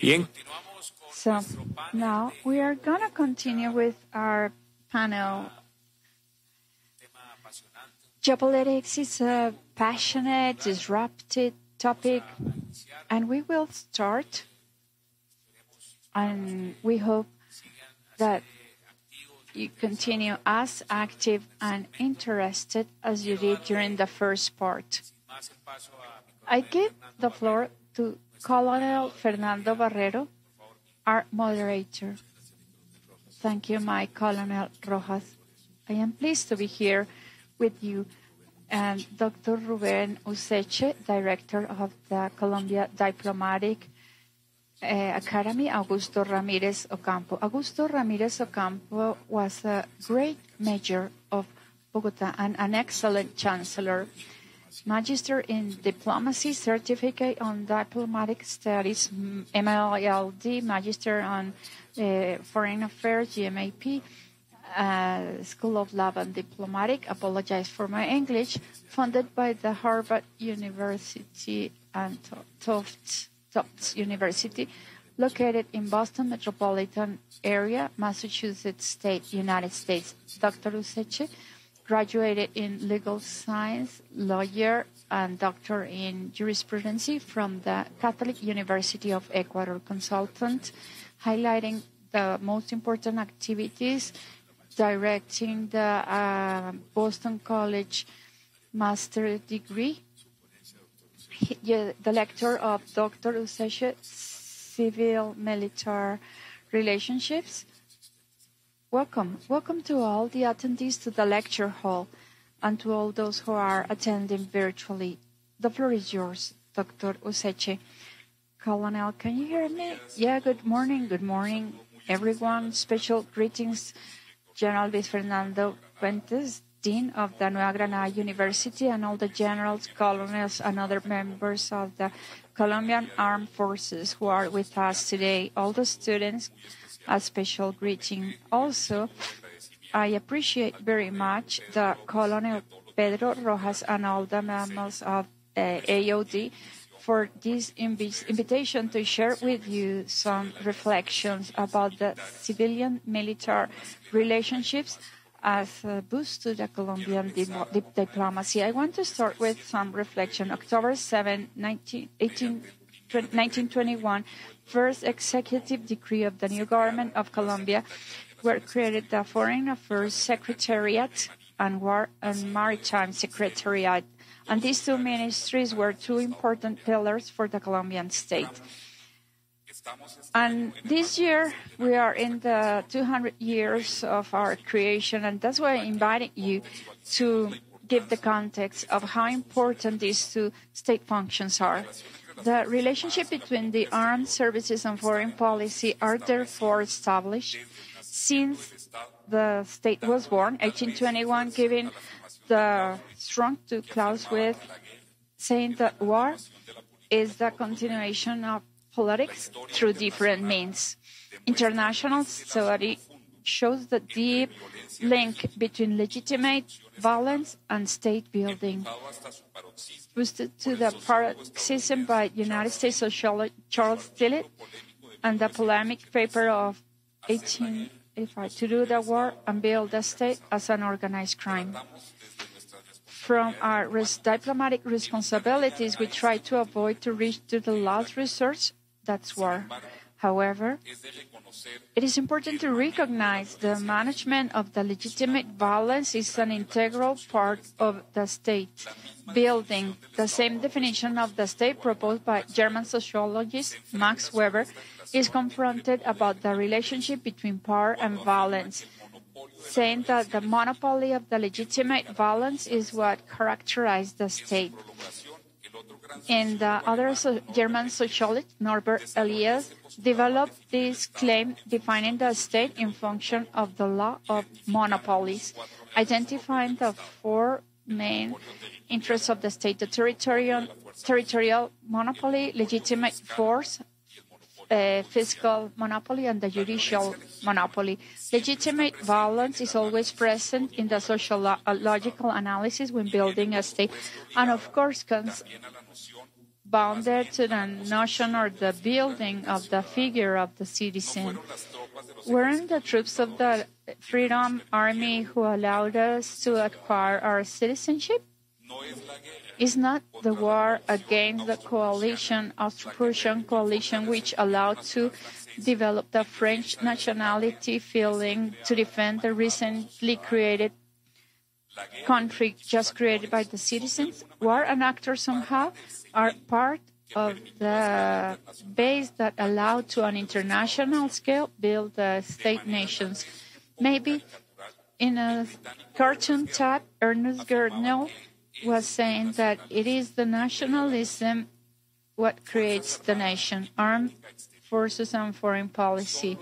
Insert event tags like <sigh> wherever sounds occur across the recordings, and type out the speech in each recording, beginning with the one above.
Bien. So now we are going to continue with our panel. Geopolitics is a passionate, disruptive topic, and we will start. And we hope that you continue as active and interested as you did during the first part. I give the floor to Colonel Fernando Barrero, our moderator. Thank you, my Colonel Rojas. I am pleased to be here with you and Dr. Ruben Useche, Director of the Colombia Diplomatic uh, Academy, Augusto Ramirez Ocampo. Augusto Ramirez Ocampo was a great mayor of Bogota and an excellent chancellor. Magister in Diplomacy, Certificate on Diplomatic Studies, MLD, Magister on uh, Foreign Affairs, GMAP, uh, School of Law and Diplomatic, apologize for my English, funded by the Harvard University and Tufts, Tufts University, located in Boston metropolitan area, Massachusetts State, United States. Dr. Useche graduated in legal science, lawyer, and doctor in jurisprudence from the Catholic University of Ecuador consultant, highlighting the most important activities directing the uh, Boston College master degree. He, the lecturer of Dr. Useche, Civil Military Relationships. Welcome. Welcome to all the attendees to the lecture hall and to all those who are attending virtually. The floor is yours, Dr. Useche. Colonel, can you hear me? Yeah, good morning. Good morning, everyone. Special greetings General Luis Fernando Fuentes, Dean of the Nueva Granada University, and all the generals, colonels, and other members of the Colombian Armed Forces who are with us today. All the students, a special greeting. Also, I appreciate very much the Colonel Pedro Rojas and all the members of uh, AOD for this inv- invitation to share with you some reflections about the civilian military relationships as a boost to the Colombian di- di- diplomacy. I want to start with some reflection. October 7, 19, 18, 1921, first executive decree of the new government of Colombia, where created the Foreign Affairs Secretariat and War and Maritime Secretariat and these two ministries were two important pillars for the Colombian state. And this year, we are in the 200 years of our creation, and that's why I invited you to give the context of how important these two state functions are. The relationship between the armed services and foreign policy are therefore established since the state was born, 1821, giving the strong to Clausewitz saying that war is the continuation of politics through different means. International study shows the deep link between legitimate violence and state building. Boosted to the paroxysm by United States sociologist Charles Tilly and the polemic paper of 1885 to do the war and build the state as an organized crime from our res- diplomatic responsibilities, we try to avoid to reach to the last resort, that's war. However, it is important to recognize the management of the legitimate violence is an integral part of the state building. The same definition of the state proposed by German sociologist Max Weber is confronted about the relationship between power and violence saying that the monopoly of the legitimate violence is what characterized the state. And the other so German sociologist, Norbert Elias, developed this claim defining the state in function of the law of monopolies, identifying the four main interests of the state the territorial, territorial monopoly, legitimate force, uh, fiscal monopoly and the judicial monopoly. Legitimate violence is always present in the sociological analysis when building a state, and of course, cons- bounded to the notion or the building of the figure of the citizen. Weren't the troops of the Freedom Army who allowed us to acquire our citizenship? Is not the war against the coalition, Austro-Prussian coalition, which allowed to develop the French nationality feeling to defend the recently created country just created by the citizens? War and actors somehow are part of the base that allowed to an international scale build the state nations. Maybe in a cartoon type, Ernest Gellner was saying that it is the nationalism what creates the nation. Armed forces and foreign policy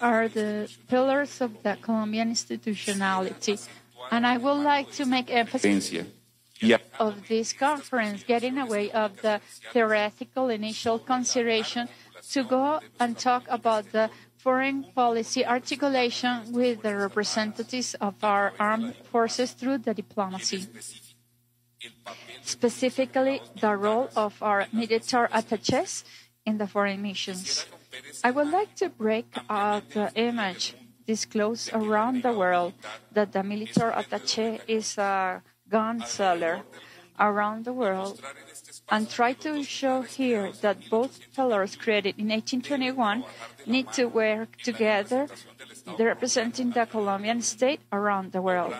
are the pillars of the Colombian institutionality. And I would like to make emphasis Yep. of this conference, getting away of the theoretical initial consideration to go and talk about the foreign policy articulation with the representatives of our armed forces through the diplomacy. Specifically, the role of our military attaches in the foreign missions. I would like to break out the image disclosed around the world that the military attache is a gun seller around the world and try to show here that both pillars created in 1821 need to work together, representing the Colombian state around the world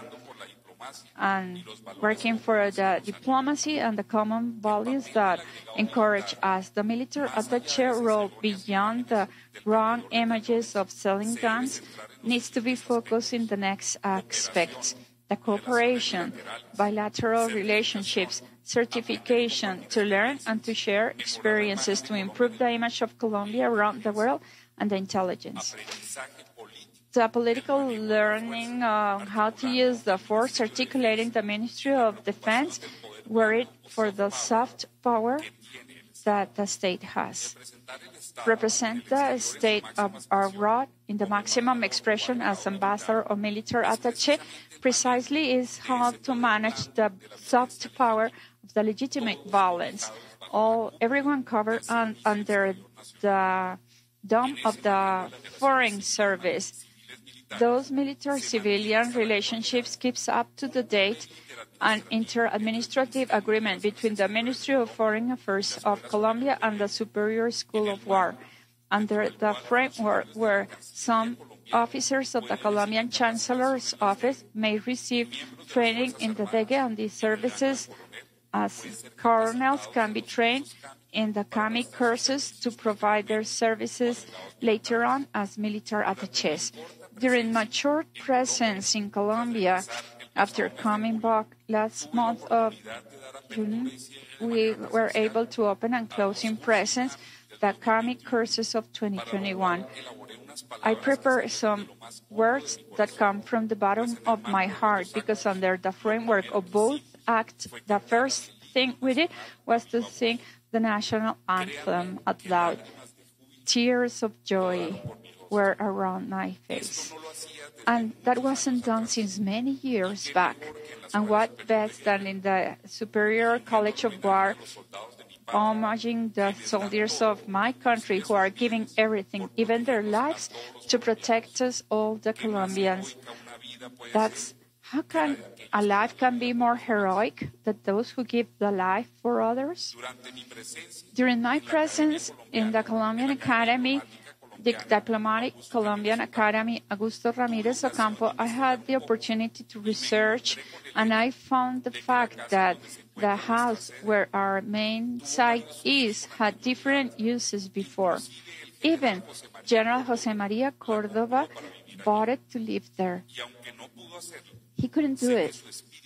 and working for the diplomacy and the common values that encourage us. The military attache role beyond the wrong images of selling guns needs to be focused in the next aspects. The cooperation, bilateral relationships, certification to learn and to share experiences to improve the image of Colombia around the world and the intelligence the political learning on how to use the force, articulating the Ministry of Defense, worried for the soft power that the state has. Represent the state our in the maximum expression as ambassador or military attaché precisely is how to manage the soft power of the legitimate violence. All everyone covered un, under the dome of the foreign service those military civilian relationships keeps up to the date an inter-administrative agreement between the Ministry of Foreign Affairs of Colombia and the Superior School of War under the framework where some officers of the Colombian Chancellor's Office may receive training in the DEGE and these services as colonels can be trained in the CAMI courses to provide their services later on as military attaches. During my short presence in Colombia, after coming back last month of June, we were able to open and close in presence the CAMI courses of 2021. I prepare some words that come from the bottom of my heart because under the framework of both acts, the first thing we did was to sing the national anthem out loud. Tears of joy were around my face. And that wasn't done since many years back. And what best than in the Superior College of War, homaging the soldiers of my country who are giving everything, even their lives, to protect us all, the Colombians. That's how can a life can be more heroic than those who give the life for others? During my presence in the Colombian Academy, diplomatic Colombian Academy, Augusto Ramirez Ocampo, I had the opportunity to research and I found the fact that the house where our main site is had different uses before. Even General Jose Maria Cordova bought it to live there. He couldn't do it,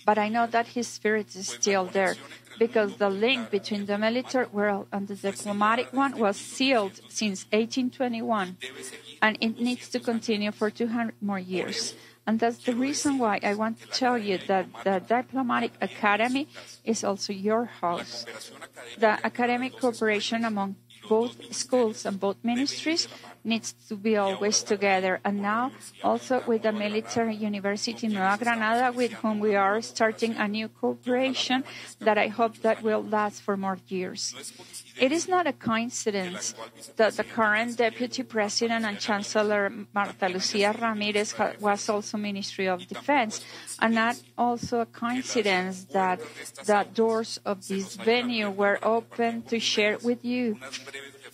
but I know that his spirit is still there because the link between the military world and the diplomatic one was sealed since 1821, and it needs to continue for 200 more years. And that's the reason why I want to tell you that the Diplomatic Academy is also your house. The academic cooperation among both schools and both ministries needs to be always together. And now also with the military university in Nueva Granada, with whom we are starting a new cooperation that I hope that will last for more years. It is not a coincidence that the current Deputy President and Chancellor Marta Lucia Ramirez was also Ministry of Defense, and not also a coincidence that the doors of this venue were open to share with you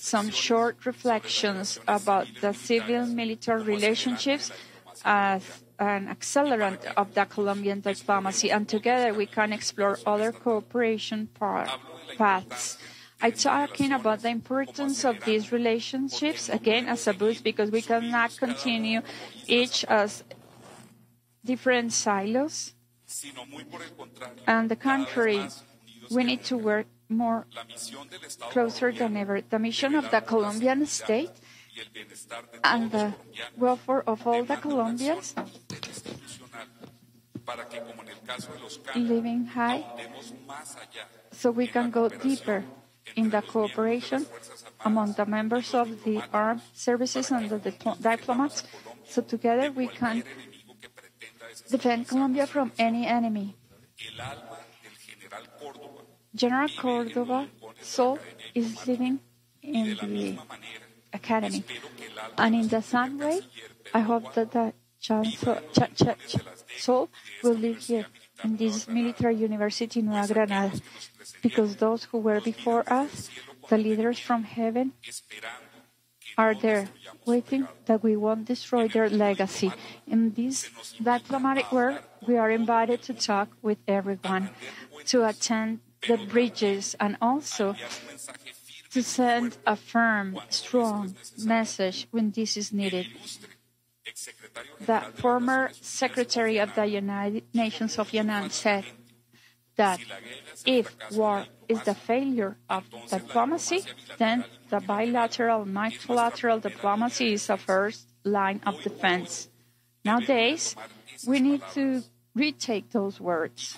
some short reflections about the civil military relationships as an accelerant of the Colombian diplomacy, and together we can explore other cooperation paths. I'm talking about the importance of these relationships, again, as a boost, because we cannot continue each as different silos. And the contrary, we need to work more closer than ever. The mission of the Colombian state and the welfare of all the Colombians living high so we can go deeper in the cooperation among the members of the armed services and the diplomats so together we can defend Colombia from any enemy. General Cordova soul is living in the academy. And in the same way, I hope that the soul will live here in this military university in Nueva Granada. Because those who were before us, the leaders from heaven, are there, waiting that we won't destroy their legacy. In this diplomatic work, we are invited to talk with everyone, to attend the bridges, and also to send a firm, strong message when this is needed. The former Secretary of the United Nations Kofi Annan said that if war is the failure of diplomacy, then the bilateral multilateral diplomacy is the first line of defense. Nowadays, we need to retake those words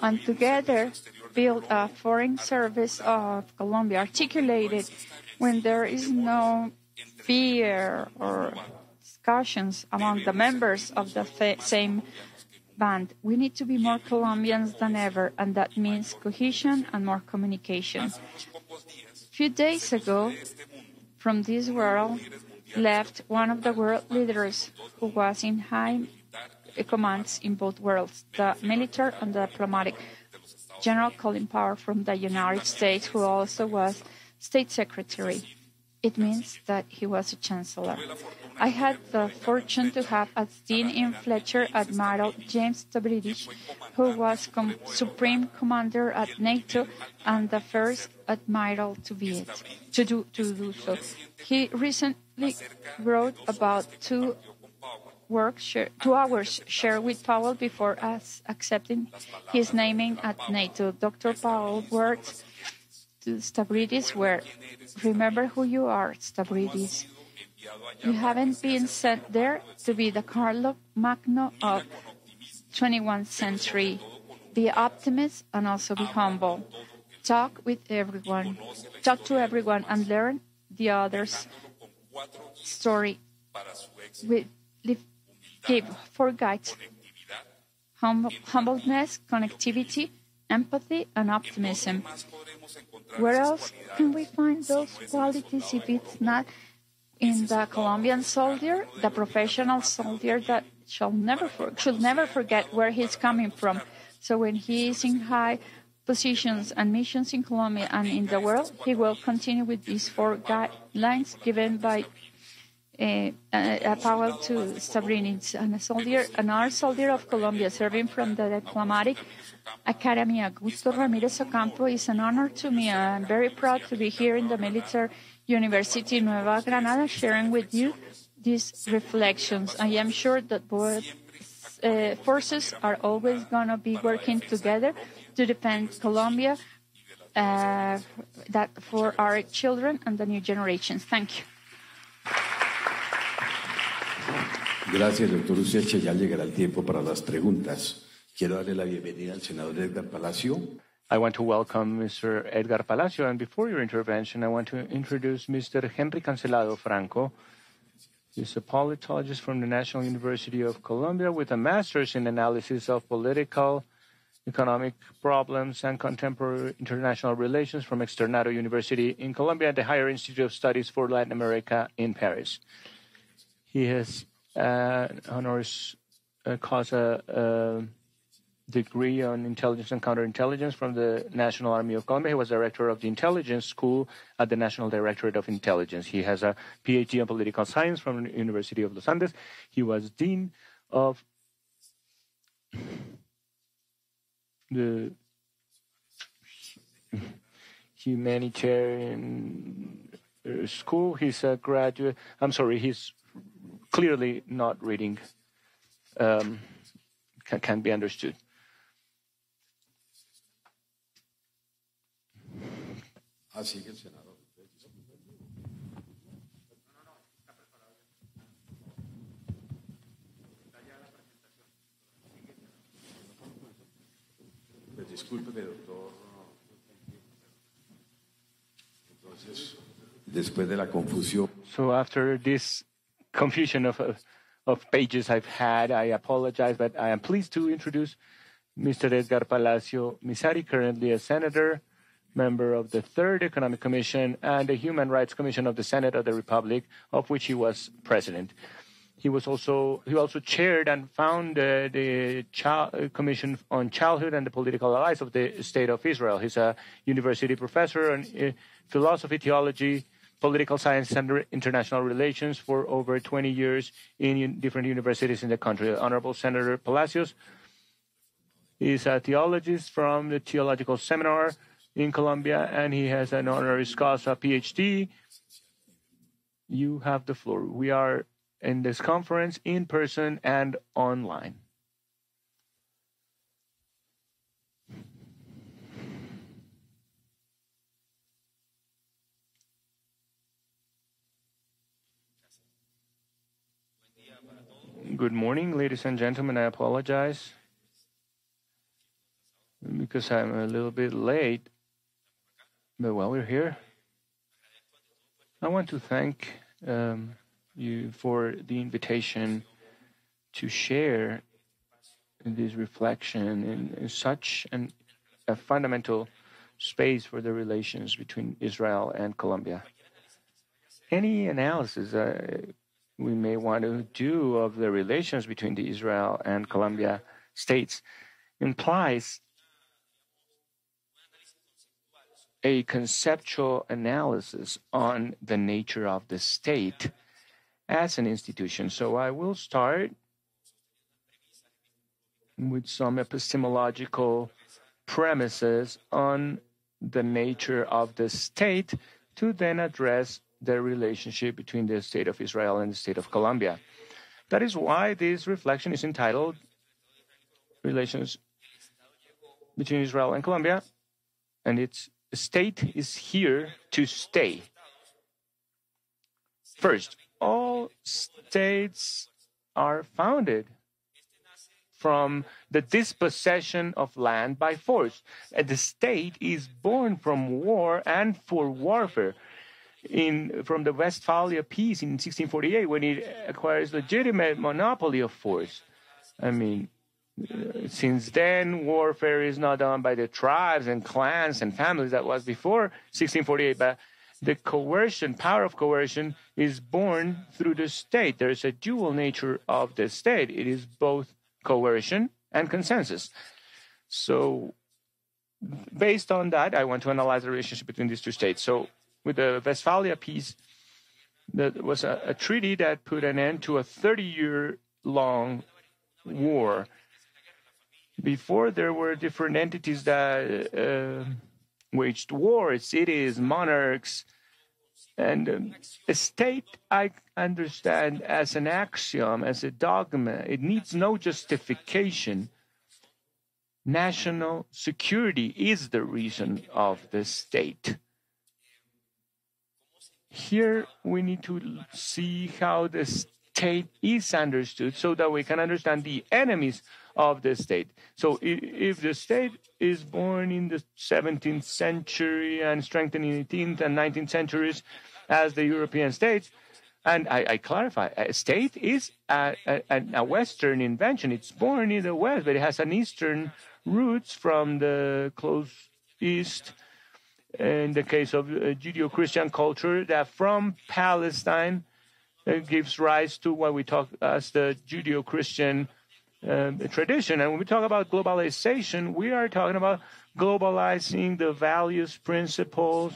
and together build a foreign service of Colombia articulated when there is no fear or discussions among the members of the same band. We need to be more Colombians than ever, and that means cohesion and more communication. A few days ago, from this world, left one of the world leaders who was in high Uh, commands in both worlds, the military and the diplomatic. General Colin Powell from the United States, who also was State Secretary. It means that he was a chancellor. I had the fortune to have as dean in Fletcher Admiral James Stavridis, who was com- supreme commander at NATO and the first admiral to be it, to do to do so. He recently wrote about two work share, two hours shared with Powell before us accepting his naming at NATO. Dr. Powell worked to Stavridis where remember who you are, Stavridis. You haven't been sent there to be the Carlo Magno of 21st century. Be optimist and also be humble. Talk with everyone. Talk to everyone and learn the other's story. With, give for guides hum, humbleness, connectivity, empathy, and optimism. Where else can we find those qualities if it's not in the Colombian soldier, the professional soldier that shall never for, should never forget where he's coming from. So when he is in high positions and missions in Colombia and in the world, he will continue with these four guidelines given by uh, uh, Powell to Sabrina, a soldier, another soldier of Colombia serving from the diplomatic Academy, Augusto Ramirez Ocampo. is an honor to me. I'm very proud to be here in the Military University Nueva Granada sharing with you these reflections. I am sure that both uh, forces are always going to be working together to defend Colombia uh, that for our children and the new generations. Thank you. Gracias, doctor. Ya llegará el tiempo para las preguntas. Quiero darle la bienvenida al senador Edgar Palacio. I want to welcome Mr. Edgar Palacio, and before your intervention, I want to introduce Mr. Henry Cancelado Franco. He's a politologist from the National University of Colombia with a master's in analysis of political, economic problems, and contemporary international relations from Externado University in Colombia and the Higher Institute of Studies for Latin America in Paris. He has uh, honoris causa uh, degree on intelligence and counterintelligence from the National Army of Colombia. He was director of the intelligence school at the National Directorate of Intelligence. He has a PhD in political science from the University of Los Andes. He was dean of the humanitarian school. He's a graduate. I'm sorry, he's clearly not reading. Um, can, can be understood. Así que el senador. Pues doctor. Entonces, después de la confusión. So after this confusion of, of pages I've had, I apologize, but I am pleased to introduce Mr. Edgar Palacio Mizrahi, currently a senator, member of the Third Economic Commission and the Human Rights Commission of the Senate of the Republic, of which he was president. He was also he also chaired and founded the Commission on Childhood and the Political Allies of the State of Israel. He's a university professor in eh, philosophy, theology, political science, and international relations for over 20 years in different universities in the country. Honorable Senator Palacios is a theologist from the Theological Seminar in Colombia, and he has an honoris causa PhD. You have the floor. We are in this conference in person and online. Good morning, ladies and gentlemen. I apologize because I'm a little bit late. But while we're here, I want to thank um, you for the invitation to share this reflection in, in such an, a fundamental space for the relations between Israel and Colombia. Any analysis uh, we may want to do of the relations between the Israel and Colombia states implies a conceptual analysis on the nature of the state as an institution. So I will start with some epistemological premises on the nature of the state to then address the relationship between the state of Israel and the state of Colombia. That is why this reflection is entitled Relations between Israel and Colombia, and its state is here to stay. First, all states are founded from the dispossession of land by force. The state is born from war and for warfare. In, from the Westphalia Peace in 1648, when it acquires legitimate monopoly of force. I mean, uh, since then, warfare is not done by the tribes and clans and families that was before 1648, but the coercion, power of coercion, is born through the state. There is a dual nature of the state. It is both coercion and consensus. So, based on that, I want to analyze the relationship between these two states. So, with the Westphalia Peace, that was a, a treaty that put an end to a 30 year long war before there were different entities that uh, waged war, cities, monarchs, and um, a state I understand as an axiom, as a dogma. It needs no justification. National security is the reason of the state. Here we need to see how the state is understood so that we can understand the enemies of the state. So if the state is born in the 17th century and strengthened in the 18th and 19th centuries as the European states, and I, I clarify, a state is a, a, a, Western invention. It's born in the West, but it has an Eastern roots from the close East. In the case of uh, Judeo-Christian culture, that from Palestine uh, gives rise to what we talk as the Judeo-Christian uh, tradition. And when we talk about globalization, we are talking about globalizing the values, principles,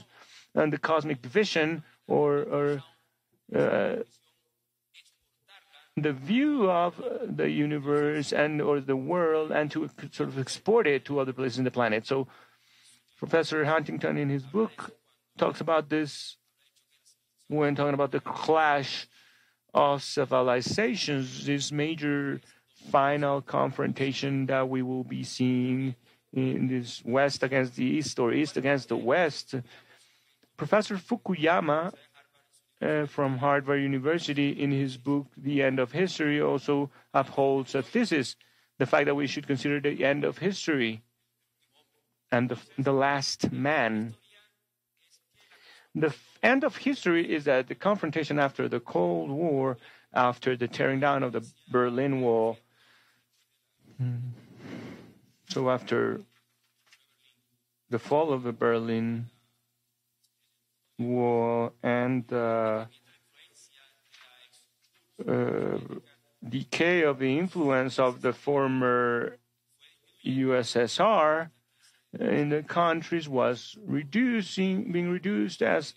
and the cosmic vision or, or uh, the view of the universe and or the world and to sort of export it to other places in the planet. So Professor Huntington in his book talks about this when talking about the clash of civilizations, this major final confrontation that we will be seeing in this West against the East or East against the West. Professor Fukuyama uh, from Harvard University, in his book, The End of History, also upholds a thesis the fact that we should consider the end of history and the, the last man. The end of history is that the confrontation after the Cold War, after the tearing down of the Berlin Wall. So, after the fall of the Berlin Wall and uh, uh, decay of the influence of the former USSR in the countries was reducing, being reduced as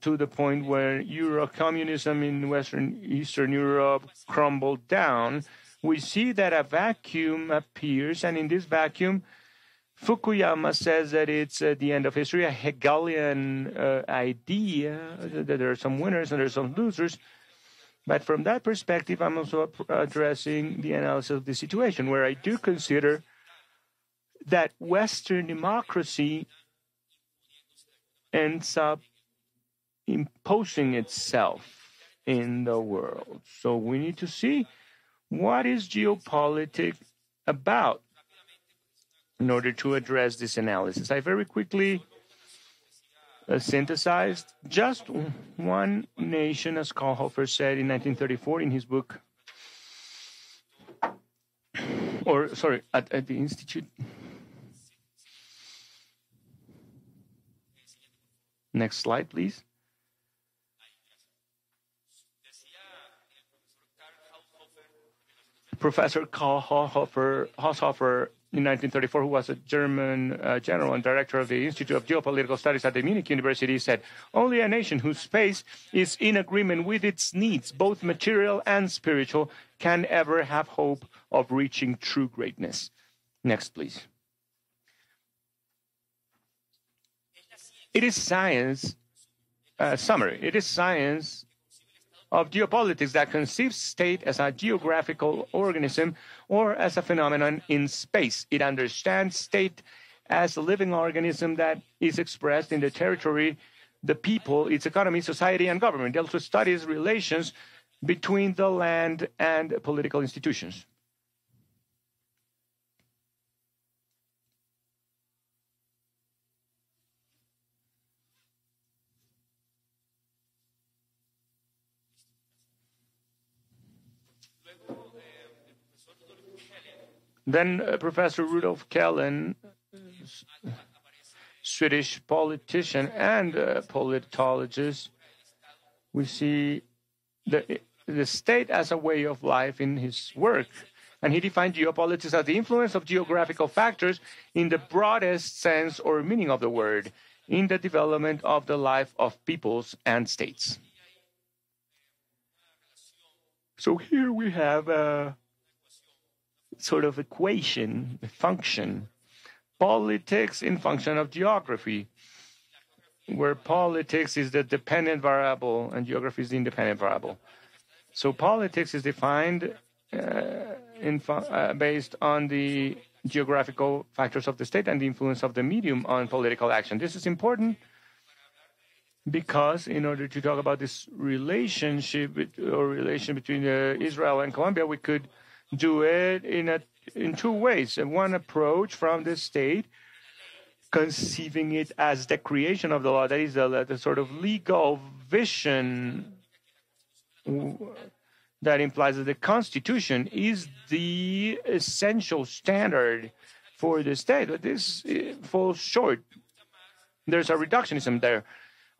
to the point where Euro communism in Western Eastern Europe crumbled down. We see that a vacuum appears, and in this vacuum, Fukuyama says that it's uh, the end of history, a Hegelian uh, idea that there are some winners and there are some losers. But from that perspective, I'm also addressing the analysis of the situation, where I do consider that Western democracy ends up imposing itself in the world. So we need to see what is geopolitics about in order to address this analysis. I very quickly uh, synthesized just one nation, as Haushofer said in 1934 in his book, or sorry, at, at the Institute. Next slide, please. Professor Karl Haushofer, Haushofer in 1934, who was a German uh, general and director of the Institute of Geopolitical Studies at the Munich University, said, Only a nation whose space is in agreement with its needs, both material and spiritual, can ever have hope of reaching true greatness. Next, please. It is science, uh, summary, it is science of geopolitics that conceives state as a geographical organism or as a phenomenon in space. It understands state as a living organism that is expressed in the territory, the people, its economy, society, and government. It also studies relations between the land and political institutions. Then uh, Professor Rudolf Kjellén, Swedish politician and uh, politologist, we see the, the state as a way of life in his work. And he defined geopolitics as the influence of geographical factors in the broadest sense or meaning of the word in the development of the life of peoples and states. So here we have a uh, sort of equation, function. Politics in function of geography, where politics is the dependent variable and geography is the independent variable. So politics is defined uh, in, uh, based on the geographical factors of the state and the influence of the medium on political action. This is important because in order to talk about this relationship or relation between uh, Israel and Colombia, we could do it in a in two ways. One approach from the state, conceiving it as the creation of the law, that is the, the sort of legal vision that implies that the Constitution is the essential standard for the state. But this uh, falls short. There's a reductionism there.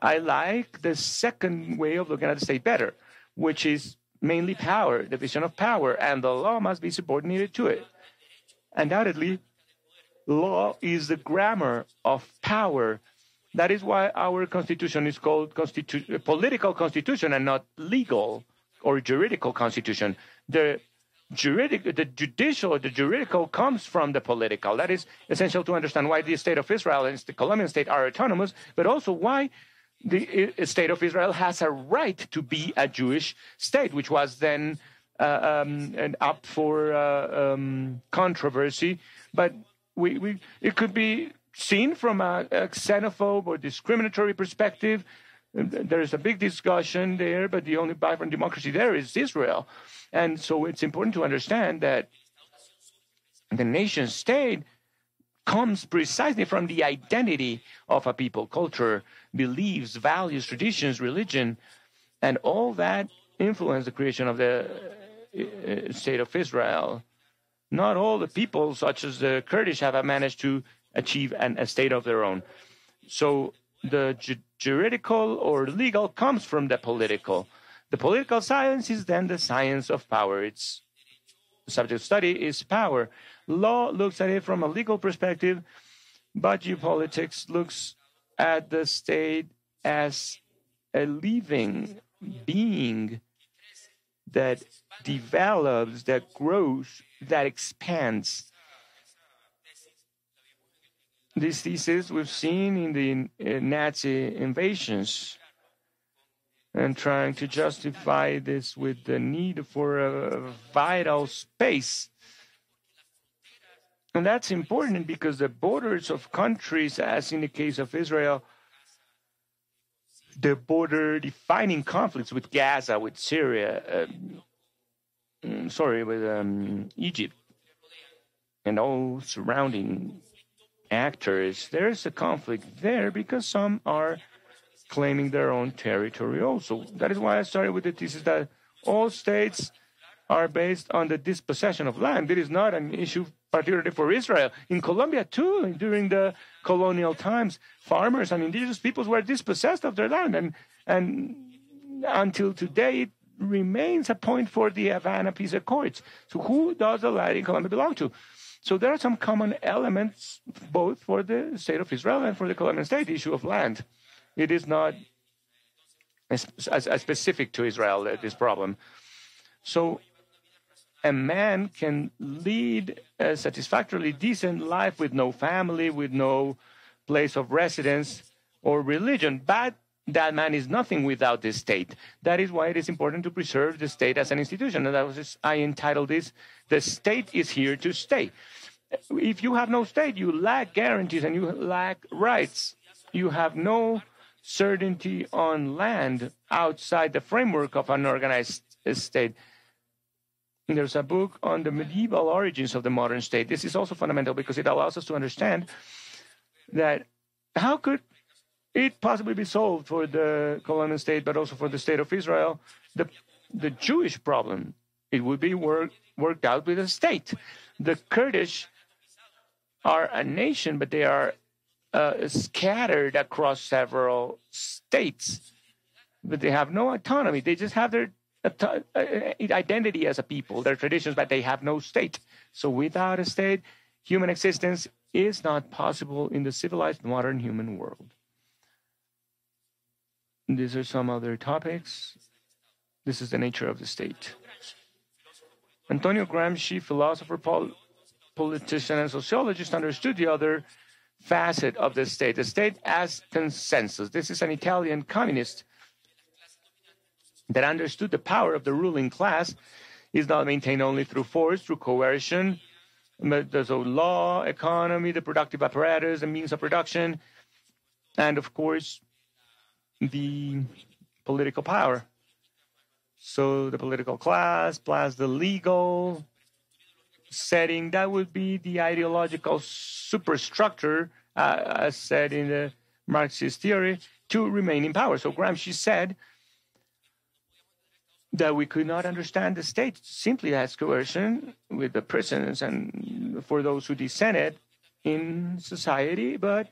I like the second way of looking at the state better, which is mainly power, division of power, and the law must be subordinated to it. Undoubtedly, law is the grammar of power. That is why our constitution is called constitu- uh, political constitution and not legal or juridical constitution. The juridic, the judicial, the juridical comes from the political. That is essential to understand why the state of Israel and the Colombian state are autonomous, but also why the state of Israel has a right to be a Jewish state, which was then uh, um, up for uh, um, controversy. But we, we, it could be seen from a, a xenophobe or discriminatory perspective. There is a big discussion there, but the only vibrant democracy there is Israel. And so it's important to understand that the nation state comes precisely from the identity of a people, culture, beliefs, values, traditions, religion, and all that influence the creation of the uh, state of Israel. Not all the people, such as the Kurdish, have managed to achieve an, a state of their own. So the ju- juridical or legal comes from the political. The political science is then the science of power. Its subject of study is power. Law looks at it from a legal perspective, but geopolitics looks at the state as a living being that develops, that grows, that expands. This thesis we've seen in the uh, Nazi invasions and trying to justify this with the need for a vital space and that's important because the borders of countries, as in the case of Israel, the border defining conflicts with Gaza, with Syria, um, sorry, with um, Egypt, and all surrounding actors, there's a conflict there because some are claiming their own territory also. That is why I started with the thesis that all states are based on the dispossession of land. It is not an issue particularly for Israel. In Colombia, too, during the colonial times, farmers and indigenous peoples were dispossessed of their land. And, and until today, it remains a point for the Havana Peace Accords. So, who does the land in Colombia belong to? So, there are some common elements both for the state of Israel and for the Colombian state, the issue of land. It is not as, as, as specific to Israel, uh, this problem. So, a man can lead a satisfactorily decent life with no family, with no place of residence or religion. But that man is nothing without the state. That is why it is important to preserve the state as an institution. And that was just, I entitled this, The State is Here to Stay. If you have no state, you lack guarantees and you lack rights. You have no certainty on land outside the framework of an organized state. <laughs> There's a book on the medieval origins of the modern state. This is also fundamental because it allows us to understand that how could it possibly be solved for the colonial state, but also for the state of Israel, the, the Jewish problem? It would be work, worked out with a state. The Kurdish are a nation, but they are uh, scattered across several states. But they have no autonomy. They just have their identity as a people, their traditions, but they have no state. So without a state, human existence is not possible in the civilized modern human world. These are some other topics. This is the nature of the state. Antonio Gramsci, philosopher, pol- politician, and sociologist, understood the other facet of the state, the state as consensus. This is an Italian communist that understood the power of the ruling class is not maintained only through force, through coercion, but there's a law, economy, the productive apparatus, the means of production, and of course, the political power. So the political class plus the legal setting, that would be the ideological superstructure, uh, as said in the Marxist theory, to remain in power. So Gramsci said that we could not understand the state simply as coercion with the prisons and for those who dissented in society, but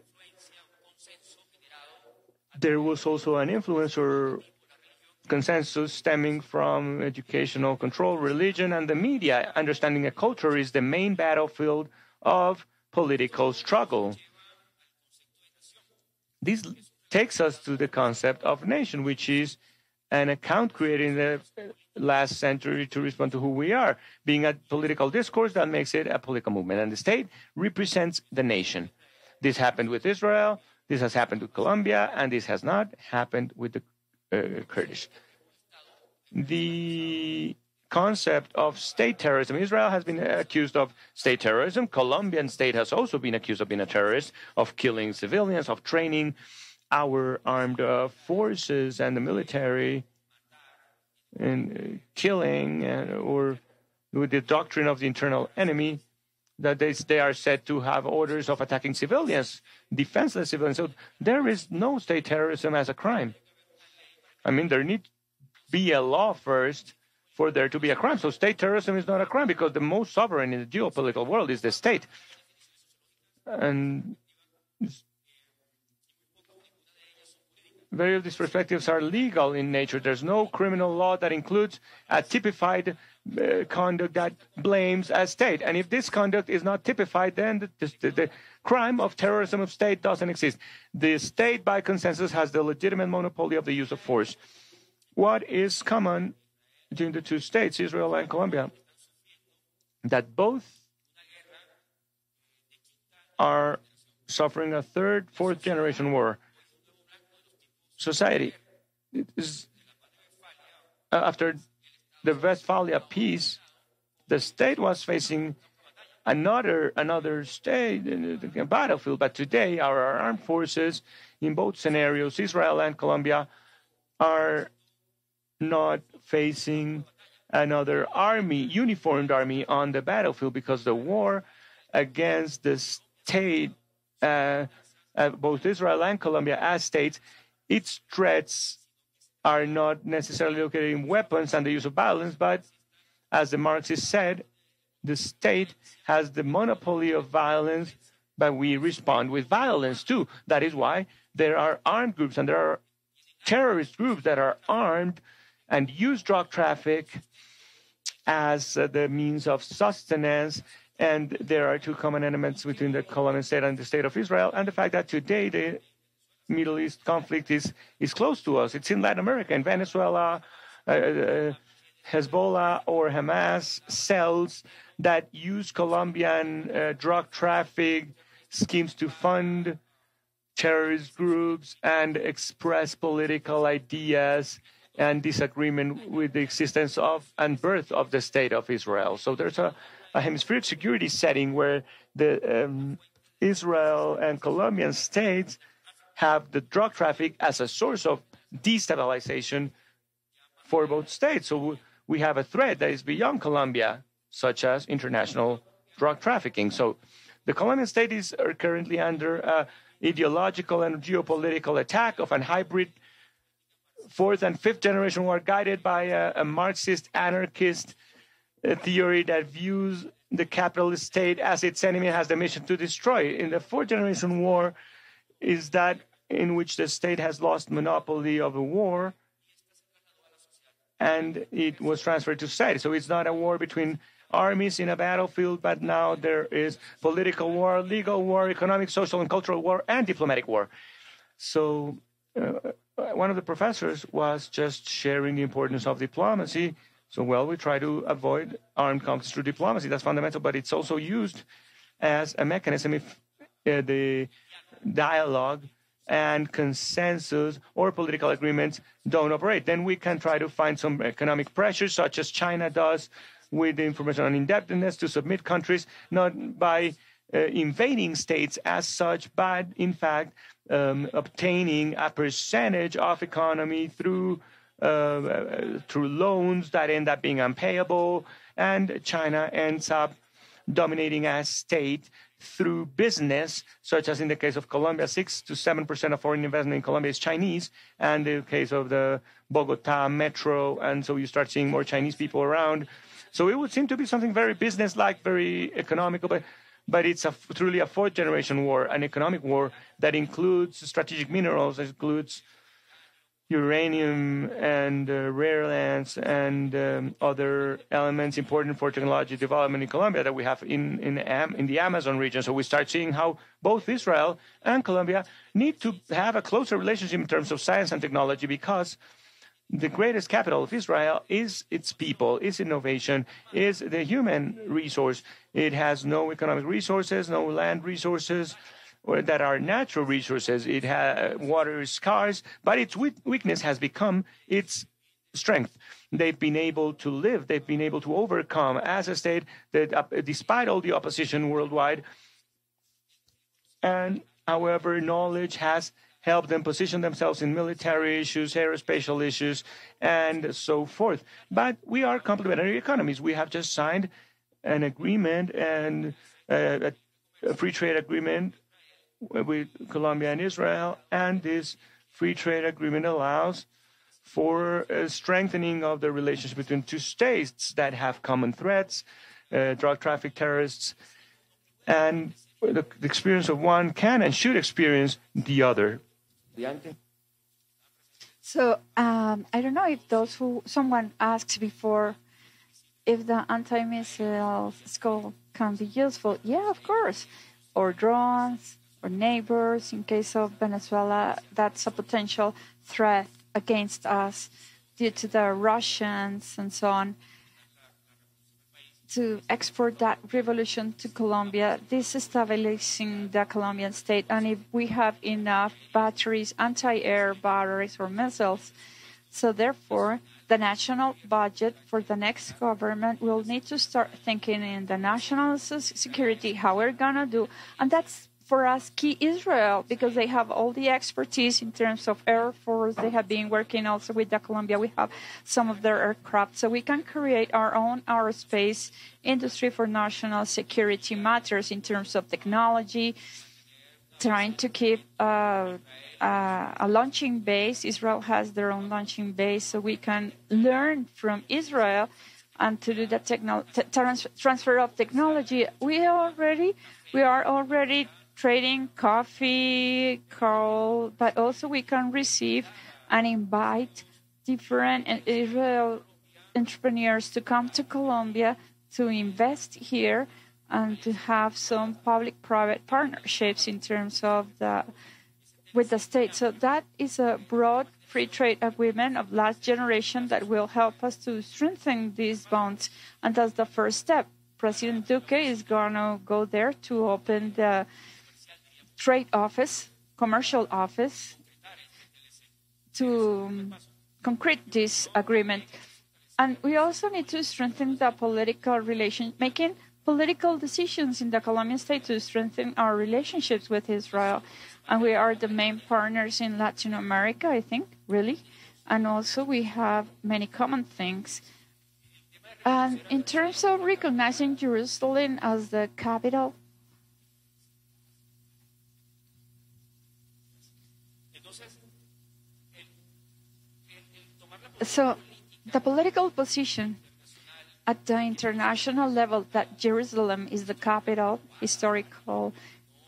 there was also an influence or consensus stemming from educational control, religion, and the media. Understanding a culture is the main battlefield of political struggle. This takes us to the concept of nation, which is an account created in the last century to respond to who we are, being a political discourse that makes it a political movement. And the state represents the nation. This happened with Israel, this has happened with Colombia, and this has not happened with the uh, Kurdish. The concept of state terrorism. Israel has been accused of state terrorism. Colombian state has also been accused of being a terrorist, of killing civilians, of training our armed uh, forces and the military in uh, killing uh, or with the doctrine of the internal enemy that they, they are said to have orders of attacking civilians, defenseless civilians. So there is no state terrorism as a crime. I mean, there needs be a law first for there to be a crime. So state terrorism is not a crime because the most sovereign in the geopolitical world is the state. And Very of these perspectives are legal in nature. There's no criminal law that includes a typified uh, conduct that blames a state. And if this conduct is not typified, then the, the, the, crime of terrorism of state doesn't exist. The state, by consensus, has the legitimate monopoly of the use of force. What is common between the two states, Israel and Colombia? That both are suffering a third, fourth generation war society. Uh, after the Westphalia peace, the state was facing another another state in the battlefield. But today, our armed forces in both scenarios, Israel and Colombia, are not facing another army, uniformed army on the battlefield because the war against the state, uh, uh, both Israel and Colombia as states, its threats are not necessarily located in weapons and the use of violence, but as the Marxists said, the state has the monopoly of violence, but we respond with violence too. That is why there are armed groups and there are terrorist groups that are armed and use drug traffic as uh, the means of sustenance. And there are two common elements between the Colombian state and the state of Israel, and the fact that today the Middle East conflict is, is close to us. It's in Latin America, in Venezuela, uh, uh, Hezbollah or Hamas cells that use Colombian uh, drug traffic schemes to fund terrorist groups and express political ideas and disagreement with the existence of and birth of the state of Israel. So there's a, a hemispheric security setting where the um, Israel and Colombian states have the drug traffic as a source of destabilization for both states. So we have a threat that is beyond Colombia, such as international drug trafficking. So the Colombian state is currently under uh, ideological and geopolitical attack of an hybrid fourth and fifth generation war guided by a, a Marxist anarchist uh, theory that views the capitalist state as its enemy has the mission to destroy. In the fourth generation war, is that in which the state has lost monopoly of a war and it was transferred to society. So it's not a war between armies in a battlefield, but now there is political war, legal war, economic, social, and cultural war, and diplomatic war. So uh, one of the professors was just sharing the importance of diplomacy. So, well, we try to avoid armed conflicts through diplomacy. That's fundamental, but it's also used as a mechanism if uh, the dialogue and consensus or political agreements don't operate. Then we can try to find some economic pressures, such as China does with the information on indebtedness, to submit countries, not by uh, invading states as such, but in fact um, obtaining a percentage of economy through uh, through loans that end up being unpayable, and China ends up dominating a state through business, such as in the case of Colombia, 6 to 7% of foreign investment in Colombia is Chinese, and the case of the Bogota metro, and so you start seeing more Chinese people around. So it would seem to be something very business-like, very economical, but but it's a, truly a fourth generation war, an economic war that includes strategic minerals, includes uranium and uh, rare lands and um, other elements important for technology development in Colombia that we have in in, Am- in the Amazon region. So we start seeing how both Israel and Colombia need to have a closer relationship in terms of science and technology because the greatest capital of Israel is its people, is innovation, is the human resource. It has no economic resources, no land resources or that are natural resources. It has water is scarce, but its weakness has become its strength. They've been able to live. They've been able to overcome as a state that, uh, despite all the opposition worldwide. And however, knowledge has helped them position themselves in military issues, aerospatial issues, and so forth. But we are complementary economies. We have just signed an agreement and uh, a free trade agreement with Colombia and Israel, and this free trade agreement allows for a strengthening of the relationship between two states that have common threats, uh, drug traffic, terrorists, and the, the experience of one can and should experience the other. So um, I don't know if those who someone asked before if the anti-missile scope can be useful. Yeah, of course, or drones, or neighbors. In case of Venezuela, that's a potential threat against us due to the Russians and so on. To export that revolution to Colombia, this is stabilizing the Colombian state. And if we have enough batteries, anti air batteries or missiles, so therefore, the national budget for the next government will need to start thinking in the national security, how we're going to do. And that's for us key Israel because they have all the expertise in terms of Air Force. They have been working also with the Colombia. We have some of their aircraft. So we can create our own aerospace industry for national security matters in terms of technology, trying to keep uh, uh, a launching base. Israel has their own launching base, so we can learn from Israel and to do the t- trans- transfer of technology. We already we are already trading coffee, coal, but also we can receive and invite different Israel entrepreneurs to come to Colombia to invest here and to have some public-private partnerships in terms of the with the state. So that is a broad free trade agreement of last generation that will help us to strengthen these bonds, and that's the first step. President Duque is going to go there to open the trade office, commercial office, to um, concrete this agreement. And we also need to strengthen the political relation, making political decisions in the Colombian state to strengthen our relationships with Israel. And we are the main partners in Latin America, I think, really. And also we have many common things. And in terms of recognizing Jerusalem as the capital So the political position at the international level that Jerusalem is the capital, historical,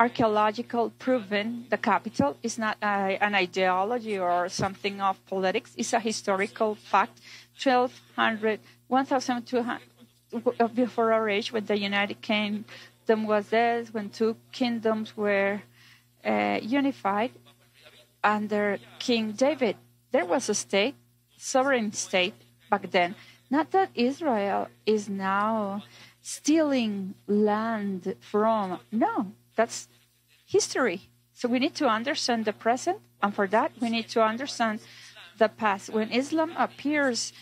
archaeological, proven, the capital is not a, an ideology or something of politics, it's a historical fact. 1200, 1200 before our age, when the United Kingdom was there, when two kingdoms were uh, unified under King David, there was a state sovereign state back then. Not that Israel is now stealing land from. No, that's history. So we need to understand the present, and for that we need to understand the past. When Islam appears,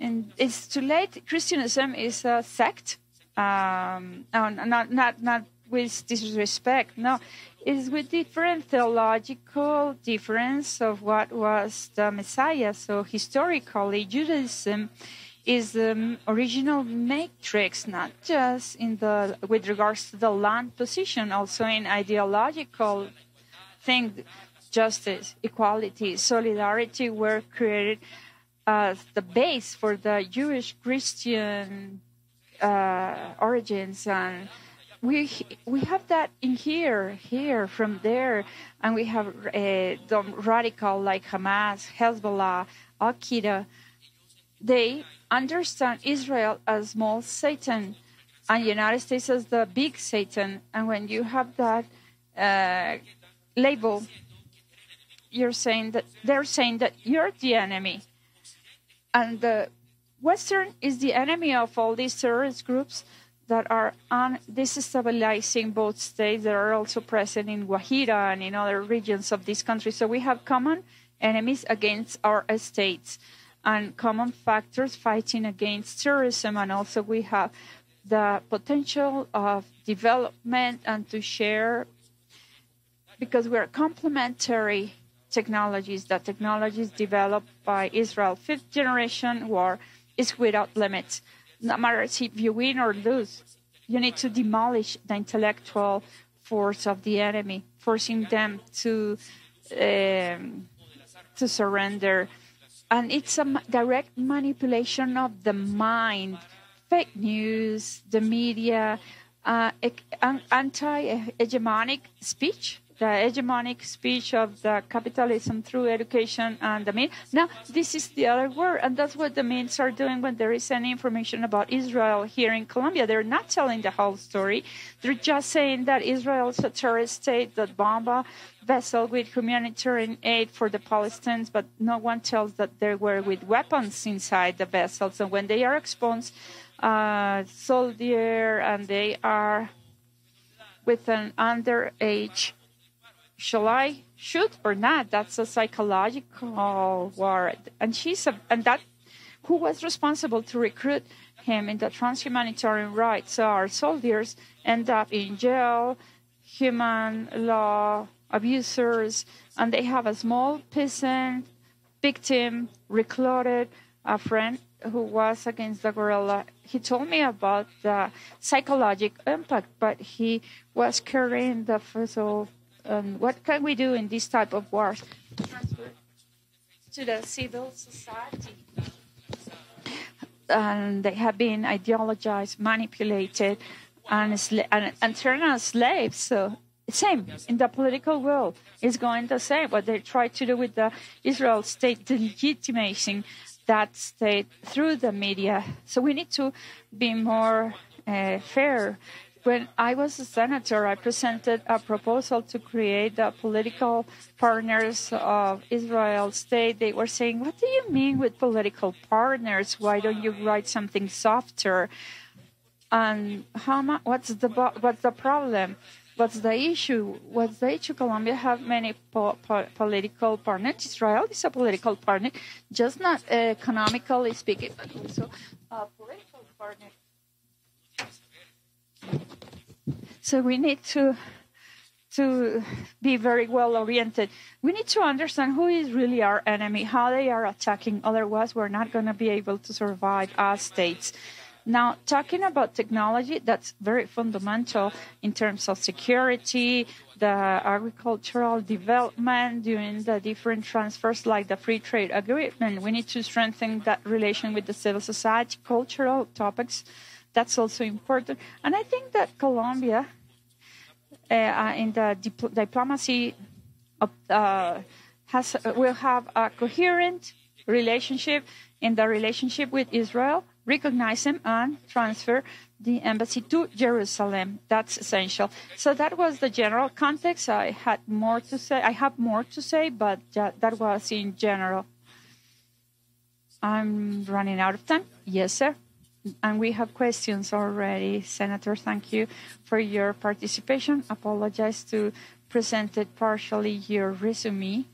and it's too late. Christianism is a sect. Um, no, not not not with disrespect. No, is with different theological difference of what was the Messiah. So historically, Judaism is the original matrix, not just in the with regards to the land position, also in ideological thing, justice, equality, solidarity were created as the base for the Jewish Christian uh, origins and we we have that in here, here, from there, and we have uh, the radical like Hamas, Hezbollah, Al Qaeda. They understand Israel as small Satan, and United States as the big Satan. And when you have that uh, label, you're saying that they're saying that you're the enemy, and the Western is the enemy of all these terrorist groups that are destabilizing both states that are also present in Guajira and in other regions of this country. So we have common enemies against our states and common factors fighting against terrorism. And also we have the potential of development and to share because we're complementary technologies. The technologies developed by Israel, fifth generation war, is without limits no matter if you win or lose, you need to demolish the intellectual force of the enemy, forcing them to um, to surrender. And it's a direct manipulation of the mind, fake news, the media, uh, anti-hegemonic speech the hegemonic speech of the capitalism through education and the mean. Now, this is the other word, and that's what the means are doing when there is any information about Israel here in Colombia. They're not telling the whole story. They're just saying that Israel is a terrorist state that bomb a vessel with humanitarian aid for the Palestinians, but no one tells that they were with weapons inside the vessels. So when they are exposed, uh, soldier and they are with an underage shall I shoot or not? That's a psychological war. And she's a, and that who was responsible to recruit him in the transhumanitarian rights. So our soldiers end up in jail, human law abusers, and they have a small peasant victim recruited, a friend who was against the guerrilla. He told me about the psychological impact, but he was carrying the so um, what can we do in this type of wars? To the civil society. And they have been ideologized, manipulated, and, and, and turned as slaves. So same in the political world is going the same. What they try to do with the Israel state, delegitimizing that state through the media. So we need to be more uh, fair when I was a senator, I presented a proposal to create the political partners of Israel state. They were saying, "What do you mean with political partners? Why don't you write something softer?" And how much? What's the what's the problem? What's the issue? What's the issue? Colombia have many po po political partners. Israel is a political partner, just not economically speaking, but also a political partner. So we need to to be very well oriented. We need to understand who is really our enemy, how they are attacking. Otherwise, we're not going to be able to survive as states. Now, talking about technology, that's very fundamental in terms of security, the agricultural development, during the different transfers like the free trade agreement. We need to strengthen that relation with the civil society, cultural topics that's also important. And I think that Colombia, uh, uh in the dip- diplomacy, of, uh, has uh, will have a coherent relationship in the relationship with Israel, recognize them, and transfer the embassy to Jerusalem. That's essential. So that was the general context. I had more to say. I have more to say, but that was in general. I'm running out of time. Yes, sir. And we have questions already. Senator, thank you for your participation. Apologize to presented partially your resume.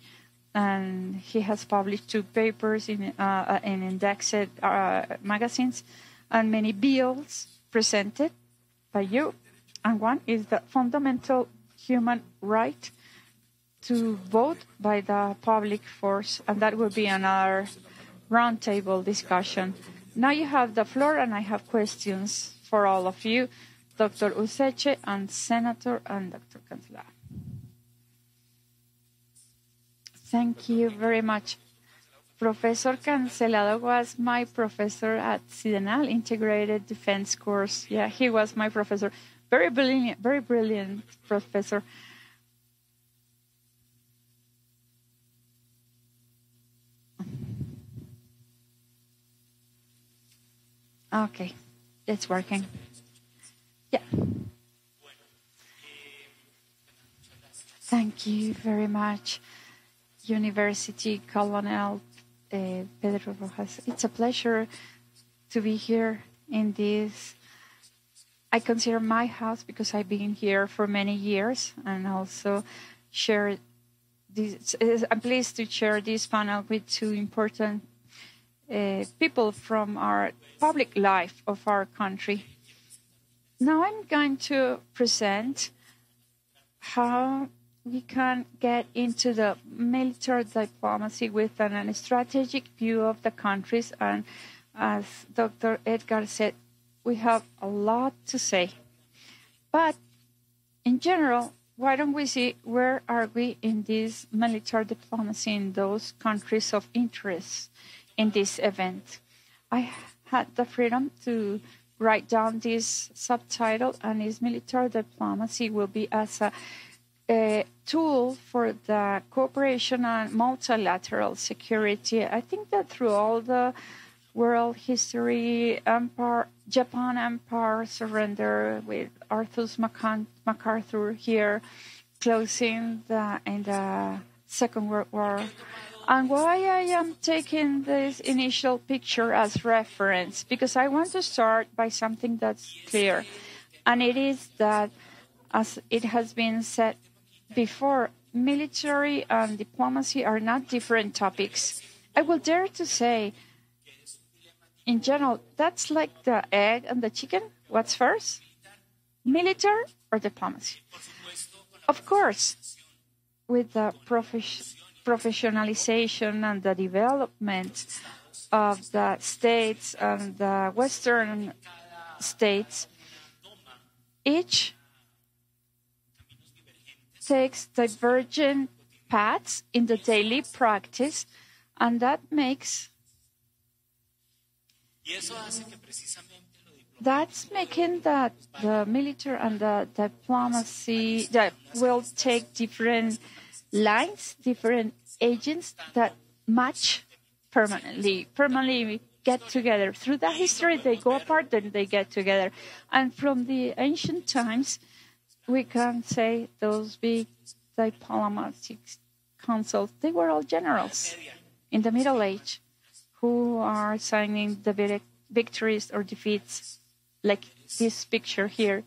And he has published two papers in, uh, in indexed uh, magazines and many bills presented by you. And one is the fundamental human right to vote by the public force. And that will be another roundtable discussion Now you have the floor, and I have questions for all of you, Dr. Useche and Senator and Dr. Cancelado. Thank you very much. Professor Cancelado was my professor at CIDENAL Integrated Defense Course. Yeah, he was my professor. Very brilliant, very brilliant professor. Okay, it's working. Yeah. Thank you very much, University Colonel uh, Pedro Rojas. It's a pleasure to be here in this. I consider my house because I've been here for many years and also share this. I'm pleased to share this panel with two important Uh, people from our public life of our country. Now I'm going to present how we can get into the military diplomacy with an, strategic view of the countries. And as Dr. Edgar said, we have a lot to say. But in general, why don't we see where are we in this military diplomacy in those countries of interest in this event? I had the freedom to write down this subtitle, and its military diplomacy will be as a a tool for the cooperation on multilateral security. I think that through all the world history, empire, Japan Empire surrender with Arthur MacArthur here, closing the in the Second World War. And why I am taking this initial picture as reference because I want to start by something that's clear, and it is that, as it has been said before, military and diplomacy are not different topics. I will dare to say, in general, that's like the egg and the chicken. What's first? Military or diplomacy? Of course, with the professionalization and the development of the states and the Western states, each takes divergent paths in the daily practice, and that makes that's making that the military and the diplomacy that will take different lines, different agents that match permanently, permanently get together. Through that history, they go apart, then they get together. And from the ancient times, we can say those big diplomatic councils, they were all generals in the Middle Age who are signing the victories or defeats, like this picture here.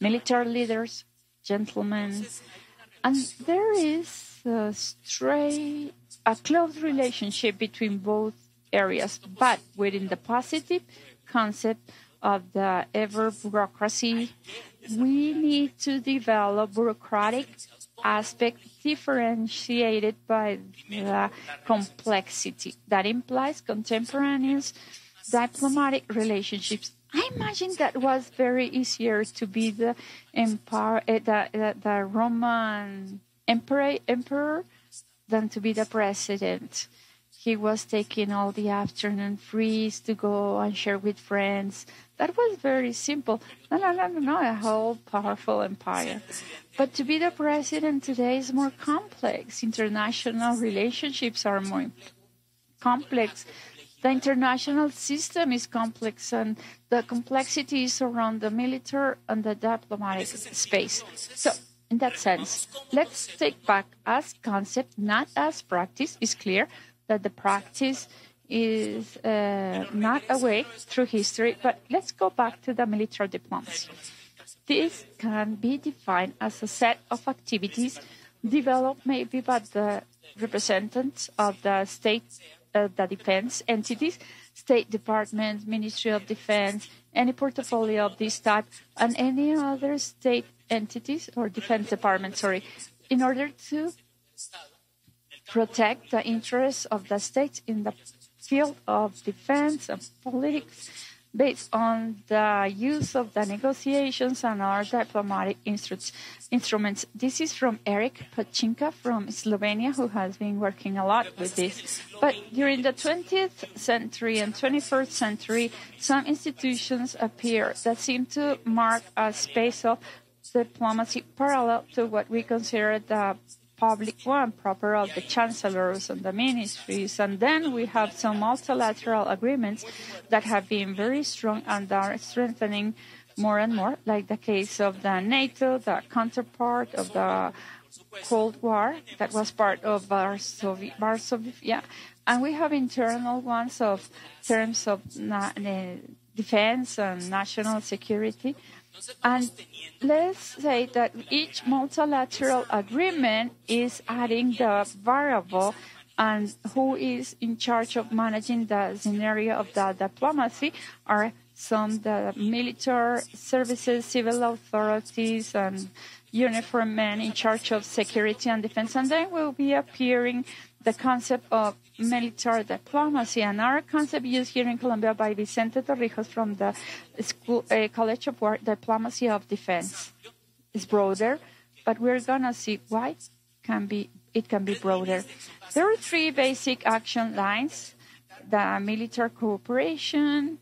Military leaders, gentlemen, and there is a a close relationship between both areas, but within the positive concept of the ever bureaucracy we need to develop bureaucratic aspect differentiated by the complexity that implies contemporaneous diplomatic relationships. I imagine that was very easier to be the empire, uh, the, the, the Roman emperor, emperor than to be the president. He was taking all the afternoon free to go and share with friends that was very simple. No, no, no, no, no, a whole powerful empire. But to be the president today is more complex. International relationships are more complex. The international system is complex, and the complexity is around the military and the diplomatic space. So, in that sense, let's take back as concept, not as practice. It's clear that the practice is uh, not a way through history, but let's go back to the military diplomacy. This can be defined as a set of activities developed maybe by the representatives of the state, uh, the defense entities, State Department, Ministry of Defense, any portfolio of this type, and any other state entities or defense department, sorry, in order to protect the interests of the state in the field of defense and politics based on the use of the negotiations and our diplomatic instruments. This is from Erik Pajtinka from Slovenia, who has been working a lot with this. But during the 20th century and 21st century, some institutions appear that seem to mark a space of diplomacy parallel to what we consider the public one, proper of the chancellors and the ministries. And then we have some multilateral agreements that have been very strong and are strengthening more and more, like the case of the NATO, the counterpart of the Cold War that was part of Varsovia. Yeah. And we have internal ones of terms of defense and national security. And let's say that each multilateral agreement is adding the variable and who is in charge of managing the scenario of the diplomacy are some the military services, civil authorities, and uniformed men in charge of security and defense. And then will be appearing the concept of military diplomacy. And our concept used here in Colombia by Vicente Torrijos from the school, uh, College of War Diplomacy of Defense. is broader, but we're going to see why can be, it can be broader. There are three basic action lines. The military cooperation,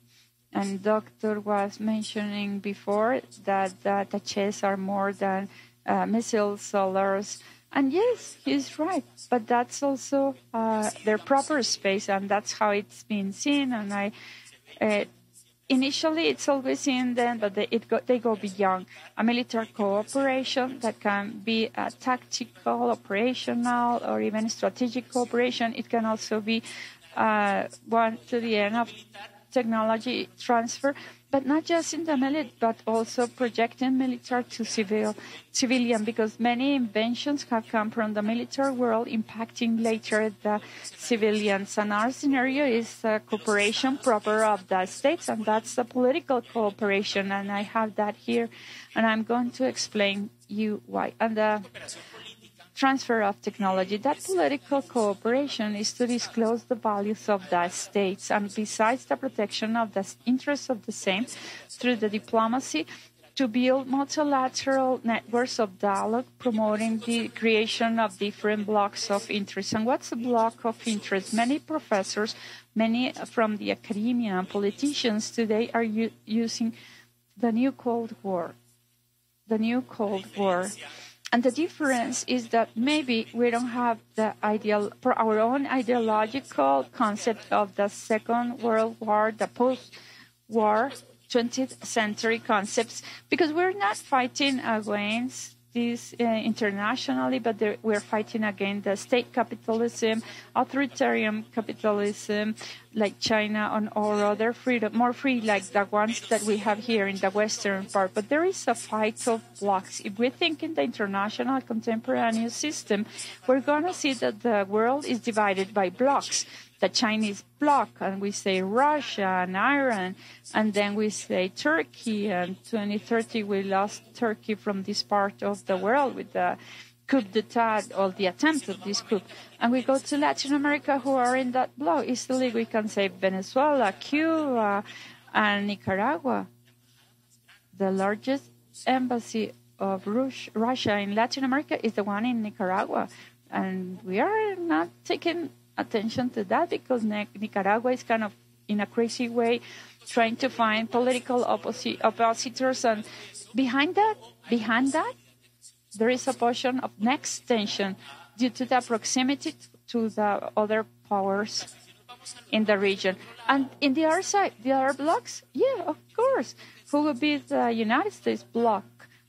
and Doctor was mentioning before that the attaches are more than uh, missile sellers and yes, he's right. But that's also uh, their proper space, and that's how it's been seen. And I, uh, initially, it's always seen then, but they, go, they go beyond a military cooperation that can be a tactical, operational, or even strategic cooperation. It can also be uh, one to the end of technology transfer but not just in the military, but also projecting military to civil, civilian, because many inventions have come from the military world, impacting later the civilians. And our scenario is a cooperation proper of the states, and that's the political cooperation. And I have that here, and I'm going to explain you why. And the transfer of technology. That political cooperation is to disclose the values of the states, and besides the protection of the interests of the same through the diplomacy, to build multilateral networks of dialogue, promoting the creation of different blocks of interest. And what's a block of interest? Many professors, many from the academia and politicians today are using the new Cold War. The new Cold War and the difference is that maybe we don't have the ideal, for our own ideological concept of the Second World War, the post-war 20th century concepts, because we're not fighting against this uh, internationally, but we're fighting against the state capitalism, authoritarian capitalism, like China and all other freedom, more free like the ones that we have here in the western part. But there is a fight of blocks. If we think in the international contemporaneous system, we're going to see that the world is divided by blocks the Chinese bloc, and we say Russia and Iran, and then we say Turkey, and 2030 we lost Turkey from this part of the world with the coup d'etat or the attempt of this coup. And we go to Latin America who are in that bloc. Easily we can say Venezuela, Cuba, and Nicaragua. The largest embassy of Russia in Latin America is the one in Nicaragua. And we are not taking attention to that because Nicaragua is kind of in a crazy way trying to find political opposi- oppositors and behind that behind that there is a portion of next tension due to the proximity to the other powers in the region. And in the other side the other blocks yeah of course. Who will be the united states bloc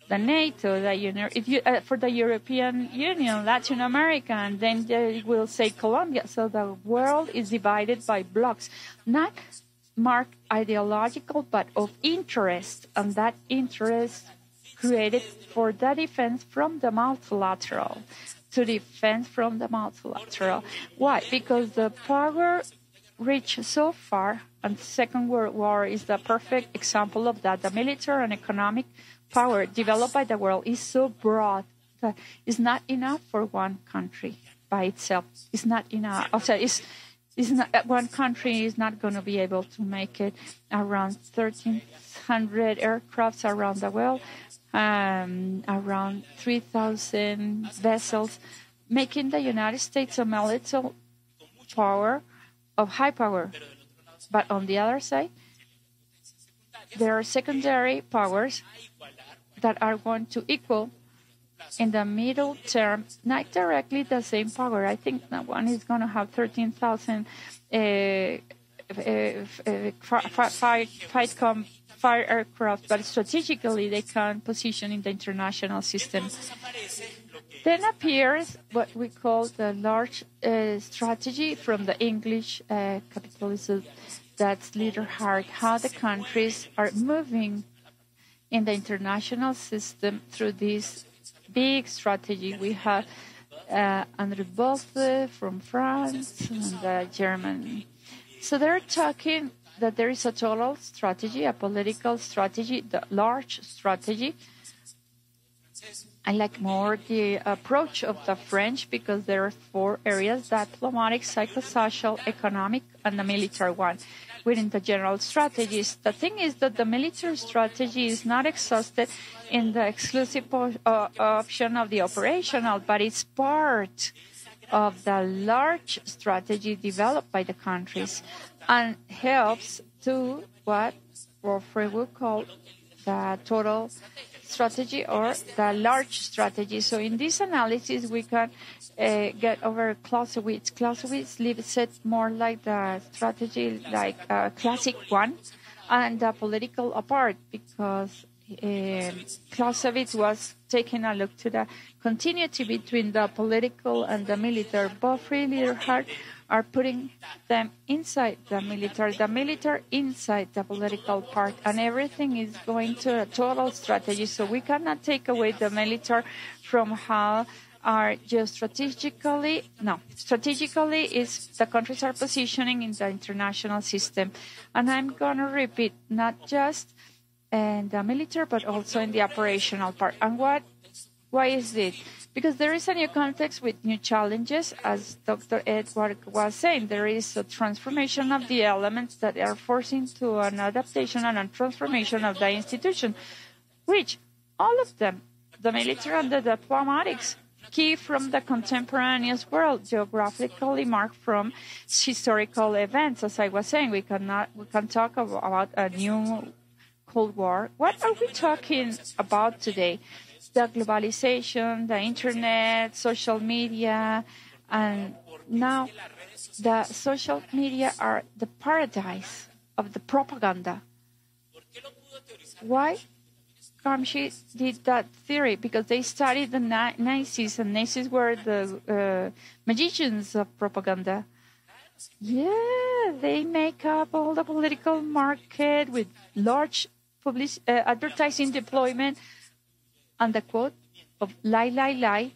the NATO, the if you uh, for the European Union, Latin America, and then they will say Colombia. So the world is divided by blocks, not marked ideological, but of interest, and that interest created for the defense from the multilateral to defense from the multilateral. Why? Because the power reached so far, and Second World War is the perfect example of that. The military and economic power developed by the world is so broad that it's not enough for one country by itself. It's not enough. Also, it's, is not, uh, one country is not going to be able to make it. Around 1,300 aircrafts around the world, um, around 3,000 vessels, making the United States a military power of high power. But on the other side, there are secondary powers that are going to equal in the middle term, not directly the same power. I think that one is going to have 13,000 uh, uh, uh, fire aircraft, but strategically they can position in the international system. Then appears what we call the large uh, strategy from the English uh, capitalism. That's Liddell Hart, how the countries are moving in the international system through this big strategy. We have uh, André Beaufre from France and uh, Germany. So they're talking that there is a total strategy, a political strategy, the large strategy. I like more the approach of the French because there are four areas diplomatic, psychosocial, economic, and the military one within the general strategies. The thing is that the military strategy is not exhausted in the exclusive uh, option of the operational, but it's part of the large strategy developed by the countries and helps to what Beaufre would call the total strategy or the large strategy. So in this analysis, we can uh, get over Clausewitz. Clausewitz leaves it more like the strategy, like a classic one, and the political apart because uh, Clausewitz was taking a look to the continuity between the political and the military. Both really hard are putting them inside the military, the military inside the political part, and everything is going to a total strategy. So we cannot take away the military from how are just strategically no strategically is the countries are positioning in the international system. And i'm going to repeat not just in the military but also in the operational part. And what why is it because there is a new context with new challenges as dr edward was saying there is a transformation of the elements that are forcing to an adaptation and a transformation of the institution which all of them the military and the diplomatics key from the contemporaneous world, geographically marked from historical events. As I was saying, we cannot we can talk about a new Cold War. What are we talking about today? The globalization, the internet, social media, and now the social media are the paradise of the propaganda. Why? Gramsci did that theory because they studied the Nazis, and Nazis were the uh, magicians of propaganda. Yeah, they make up all the political market with large public, uh, advertising deployment and the quote of lie, lie, lie.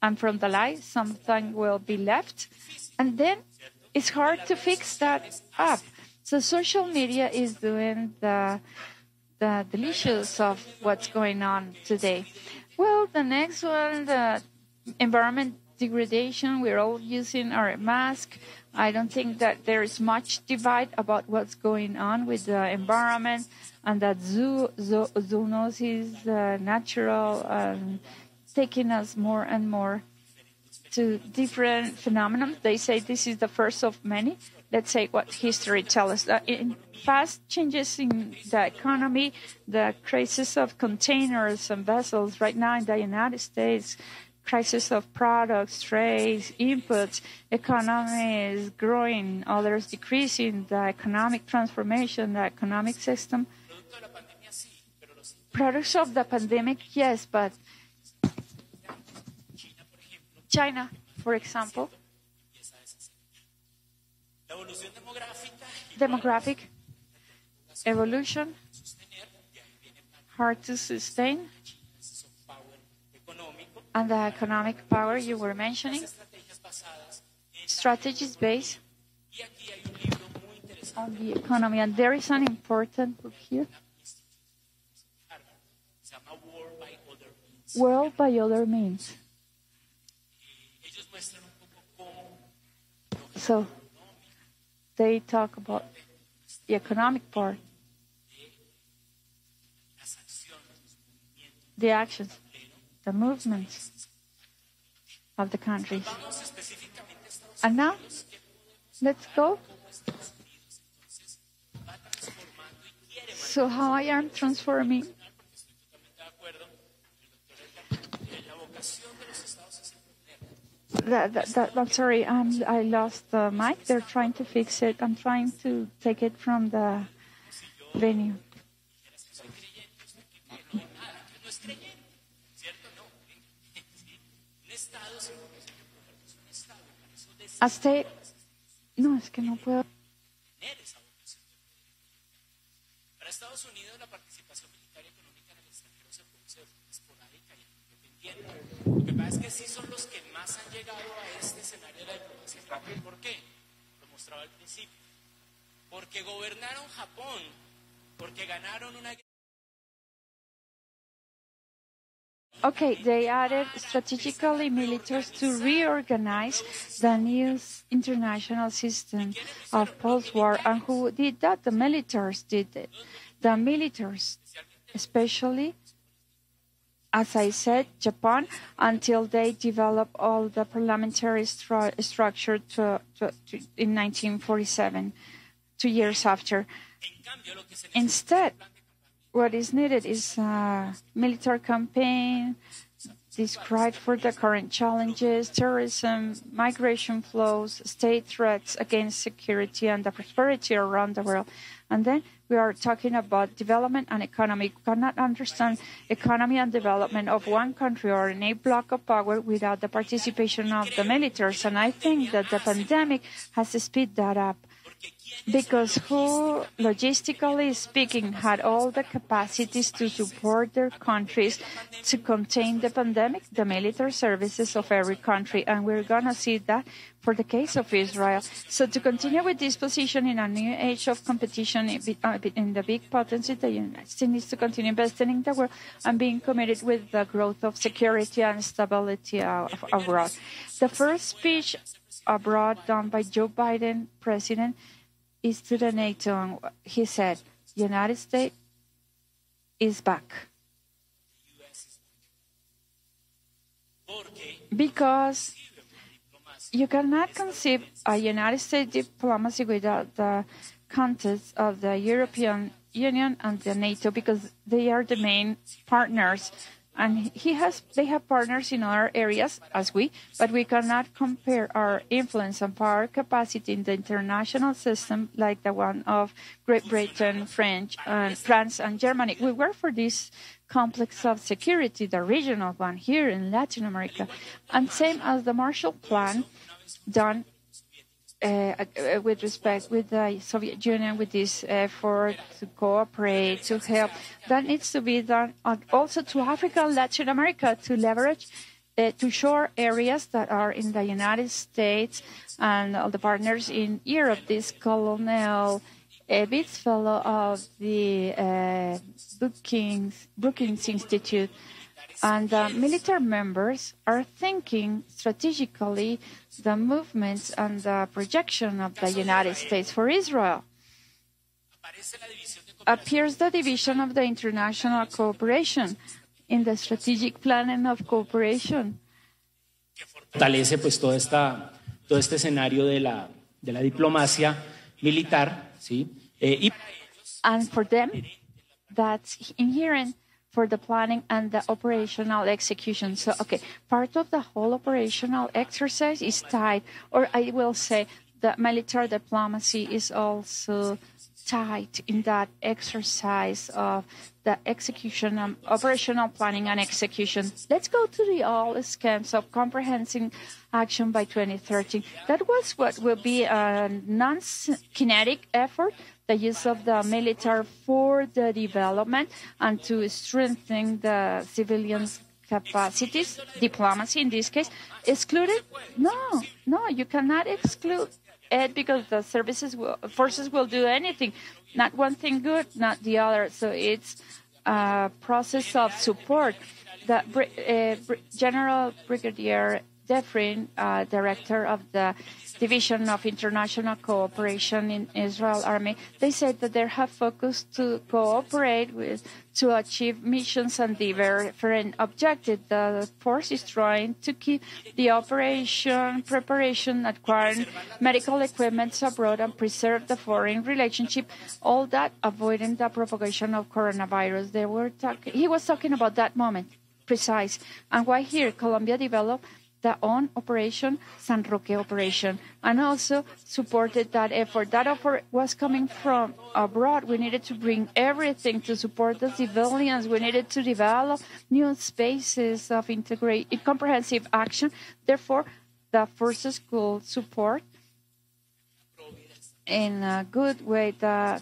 And from the lie, something will be left. And then it's hard to fix that up. So social media is doing the the delicious of what's going on today. Well, the next one, the environment degradation. We're all using our mask. I don't think that there is much divide about what's going on with the environment and that zoo, zoo, zoonosis, uh, natural, um, taking us more and more to different phenomena. They say this is the first of many let's say what history tells us that in fast changes in the economy the crisis of containers and vessels right now in the united states crisis of products trades inputs economy is growing others decreasing the economic transformation the economic system. Products of the pandemic yes but china for example. Demographic evolution, hard to sustain, and the economic power you were mentioning, strategies based on the economy. And there is an important book here. War by Other Means. So they talk about the economic part, the actions, the movements of the countries. And now, let's go. So, how I am transforming that, that, that, I'm sorry, um, I lost the mic. They're trying to fix it. I'm trying to take it from the venue. State. No, es que no puedo. Para Estados Unidos, la participación militar y económica en el extranjero se produce de forma esporádica y independiente. Lo que pasa es que sí son los que más han llegado a este escenario de la diplomacia. ¿Por qué? Lo mostraba al principio. Porque gobernaron Japón, porque ganaron una guerra. Okay, they added strategically militaries to reorganize the new international system of post-war. And who did that? The militaries did it. The militaries, especially, as I said, Japan, until they developed all the parliamentary stru structure to, to, to, in 1947, two years after. Instead, what is needed is a military campaign described for the current challenges, terrorism, migration flows, state threats against security and the prosperity around the world. And then we are talking about development and economy. We cannot understand economy and development of one country or any block of power without the participation of the militaries. And I think that the pandemic has speed that up because who, logistically speaking, had all the capacities to support their countries to contain the pandemic, the military services of every country. And we're going to see that for the case of Israel. So to continue with this position in a new age of competition uh, in the big potency, the United States needs to continue investing in the world and being committed with the growth of security and stability uh, abroad. The first speech abroad done by Joe Biden, president, is to the NATO. And he said, the United States is back. Because you cannot conceive a United States diplomacy without the context of the European Union and the NATO because they are the main partners and he has they have partners in other areas as we but we cannot compare our influence and power capacity in the international system like the one of great britain french and france and germany. We work for this complex of security the regional one here in latin america. And same as the marshall plan done with respect with the Soviet Union with this effort to cooperate, to help. That needs to be done also to Africa and Latin America to leverage uh, to shore areas that are in the United States and all the partners in Europe. This Colonel Evitz, fellow of the uh, Brookings Institute, and the military members are thinking strategically the movements and the projection of the United States for Israel. Appears the division of the international cooperation in the strategic planning of cooperation. Fortalece pues toda esta, todo este escenario de la, de la diplomacia militar, ¿sí? Eh, y... And for them, that's inherent for the planning and the operational execution. So, okay, part of the whole operational exercise is tied, or I will say the military diplomacy is also tied in that exercise of the execution, um, operational planning and execution. Let's go to the all schemes of comprehensive action by 2030. That was what will be a non-kinetic effort the use of the military for the development and to strengthen the civilians' capacities, diplomacy in this case, excluded? No, no, you cannot exclude it because the services will, forces will do anything. Not one thing good, not the other. So it's a process of support. The uh, General Brigadier Defrin, uh, director of the Division of International Cooperation in Israel Army, they said that they have focused to cooperate with to achieve missions and different objectives. The force is trying to keep the operation preparation, acquiring medical equipment abroad, and preserve the foreign relationship. All that avoiding the propagation of coronavirus. They were talking. He was talking about that moment, precise, and why here Colombia developed the own operation, San Roque operation, and also supported that effort. That effort was coming from abroad. We needed to bring everything to support the civilians. We needed to develop new spaces of integrate comprehensive action. Therefore, the forces could support in a good way the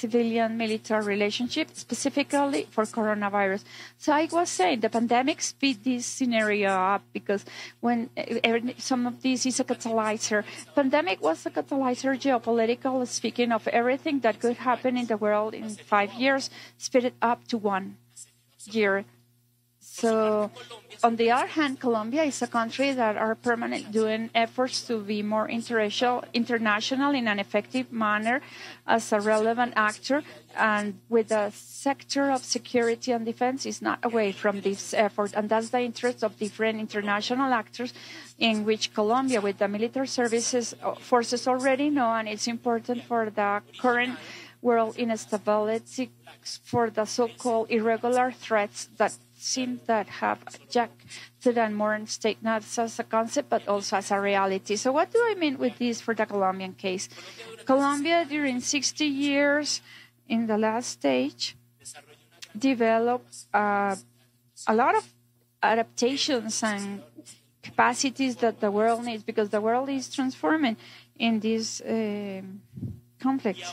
civilian military relationship, specifically for coronavirus. So I was saying the pandemic speed this scenario up because when eh, eh, some of this is a catalyzer, pandemic was a catalyzer, geopolitical speaking of everything that could happen in the world in five years, speed it up to one year so, on the other hand, Colombia is a country that are permanently doing efforts to be more international, international in an effective manner as a relevant actor, and with the sector of security and defense is not away from this effort, and that's the interest of different international actors, in which Colombia, with the military services uh, forces, already know, and it's important for the current world instability for the so-called irregular threats that seem that have Jack to the modern state not as a concept but also as a reality. So what do I mean with this for the Colombian case? Colombia during 60 years in the last stage developed uh, a lot of adaptations and capacities that the world needs because the world is transforming in this uh, conflict.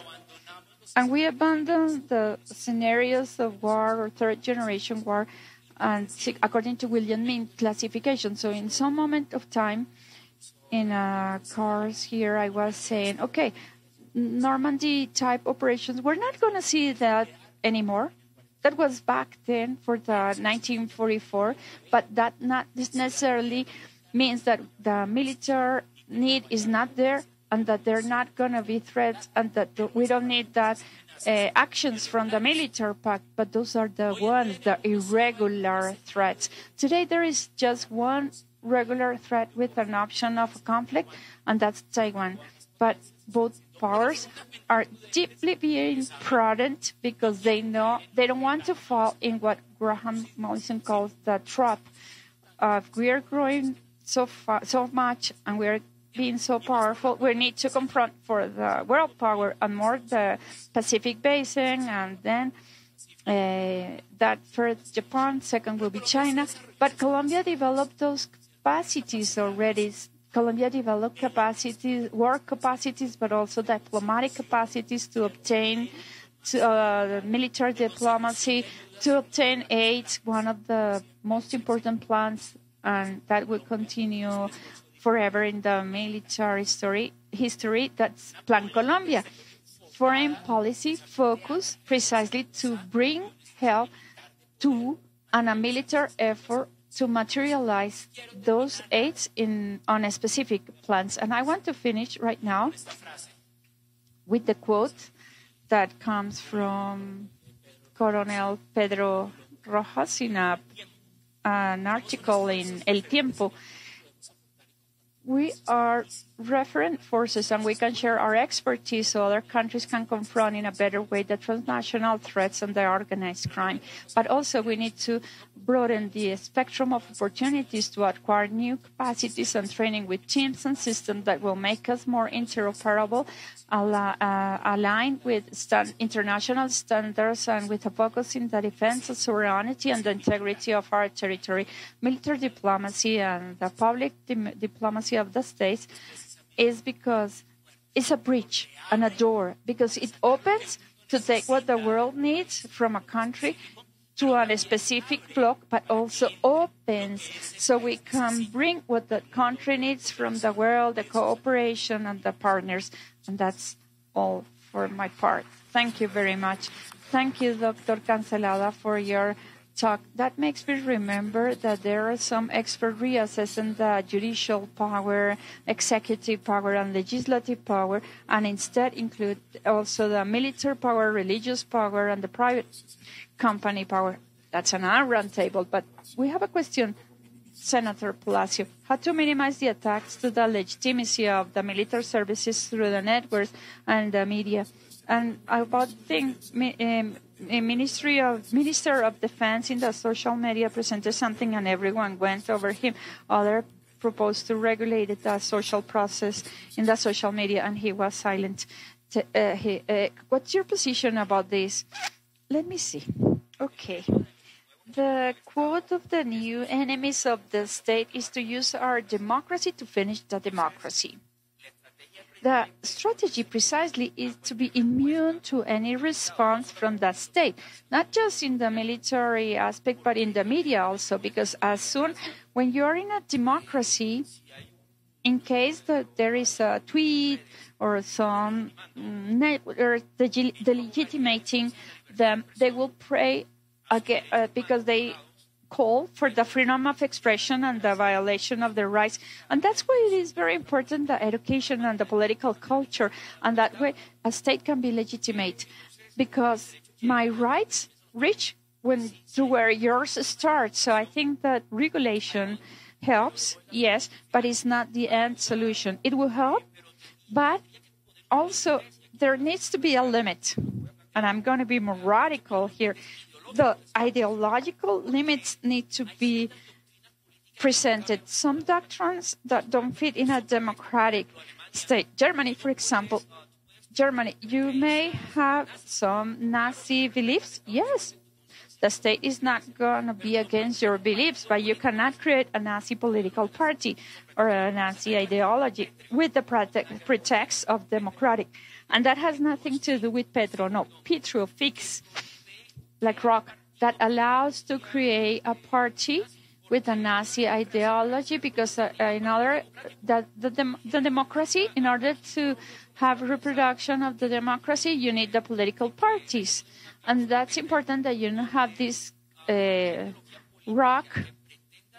And we abandon the scenarios of war or third generation war and according to William Mean classification. So in some moment of time in uh, a course here, I was saying, okay, Normandy type operations, we're not going to see that anymore. That was back then for the 1944, but that not necessarily means that the military need is not there and that they're not going to be threats and that we don't need that uh, actions from the military pact, but those are the ones, the irregular threats. Today, there is just one regular threat with an option of a conflict, and that's Taiwan. But both powers are deeply being prudent because they know they don't want to fall in what Graham Allison calls the trap of we are growing so far, so much, and we are being so powerful, we need to confront for the world power and more the Pacific Basin, and then uh, that first Japan, second will be China. But Colombia developed those capacities already. Colombia developed capacities, work capacities, but also diplomatic capacities to obtain to, uh, military diplomacy, to obtain aid, one of the most important plans, and that will continue forever in the military story, history. That's Plan Colombia. Foreign policy focus precisely to bring help to and a military effort to materialize those aids in on a specific plans. And I want to finish right now with the quote that comes from Colonel Pedro Rojas in a, an article in El Tiempo we are referent forces and we can share our expertise so other countries can confront in a better way the transnational threats and the organized crime. But also we need to broaden the spectrum of opportunities to acquire new capacities and training with teams and systems that will make us more interoperable, uh, aligned with international standards and with a focus in the defense of sovereignty and the integrity of our territory. Military diplomacy and the public di- diplomacy of the states is because it's a bridge and a door because it opens to take what the world needs from a country to a specific block, but also opens so we can bring what the country needs from the world, the cooperation and the partners. And that's all for my part. Thank you very much. Thank you, Dr. Cancelado, for your talk, that makes me remember that there are some experts reassessing the judicial power, executive power, and legislative power, and instead include also the military power, religious power, and the private company power. That's an hour roundtable, but we have a question. Senator Palacio, how to minimize the attacks to the legitimacy of the military services through the networks and the media. And about things, Ministry of Minister of Defense in the social media presented something, and everyone went over him. Other proposed to regulate the social process in the social media, and he was silent. Uh, he, uh, what's your position about this? Let me see. Okay. The quote of the new enemies of the state is to use our democracy to finish the democracy. The strategy precisely is to be immune to any response from that state, not just in the military aspect, but in the media also, because as soon when you're in a democracy, in case that there is a tweet or some or delegitimating them, they will pray again uh, because they call for the freedom of expression and the violation of their rights. And that's why it is very important the education and the political culture, and that way a state can be legitimate. Because my rights reach when to where yours start. So I think that regulation helps, yes, but it's not the end solution. It will help, but also there needs to be a limit. And I'm going to be more radical here the ideological limits need to be presented. Some doctrines that don't fit in a democratic state. Germany, for example, Germany, you may have some Nazi beliefs. Yes, the state is not going to be against your beliefs, but you cannot create a Nazi political party or a Nazi ideology with the pretext of democratic. And that has nothing to do with Petro. No, Petro fix like rock that allows to create a party with a Nazi ideology because uh, in order that the, the democracy, in order to have reproduction of the democracy, you need the political parties, and that's important that you have this uh, rock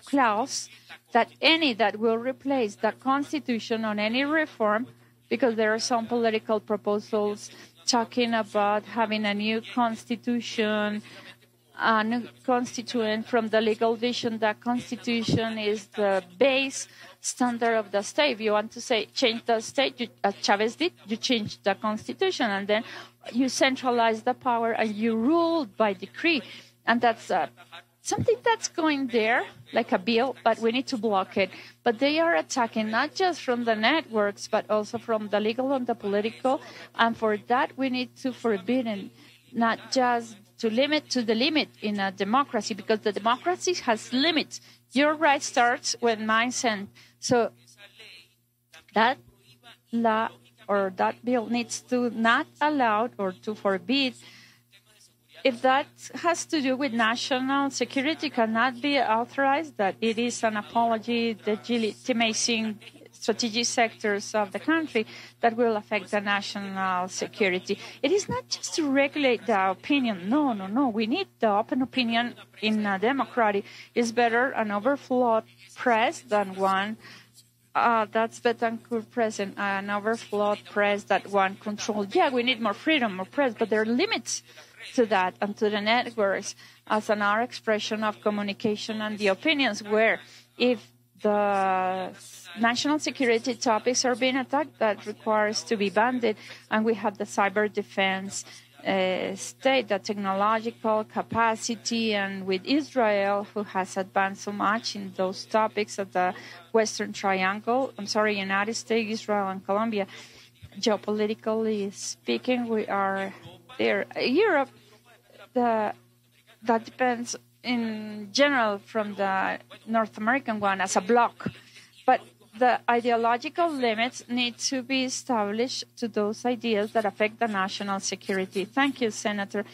clause that any that will replace the constitution on any reform, because there are some political proposals talking about having a new constitution, a new constituent from the legal vision that constitution is the base standard of the state. If you want to say change the state, you, as Chavez did, you change the constitution and then you centralize the power and you rule by decree. And that's uh, something that's going there, like a bill, but we need to block it. But they are attacking not just from the networks, but also from the legal and the political. And for that, we need to forbid and not just to limit to the limit in a democracy, because the democracy has limits. Your right starts when mine ends. So that law or that bill needs to not allow or to forbid if that has to do with national security, cannot be authorized that it is an apology legitimizing strategic sectors of the country that will affect the national security. It is not just to regulate the opinion. No, no, no. We need the open opinion in a democracy. It's better an overflowed press than one uh, that's Betancourt present, an overflowed press that one controlled. Yeah, we need more freedom, more press, but there are limits to that and to the networks as an art expression of communication and the opinions where if the national security topics are being attacked, that requires to be banded. And we have the cyber defense uh, state, the technological capacity, and with Israel, who has advanced so much in those topics of the Western Triangle, I'm sorry, United States, Israel, and Colombia, geopolitically speaking, we are there. Europe, the, that depends in general from the North American one as a bloc. But the ideological limits need to be established to those ideas that affect the national security. Thank you, Senator.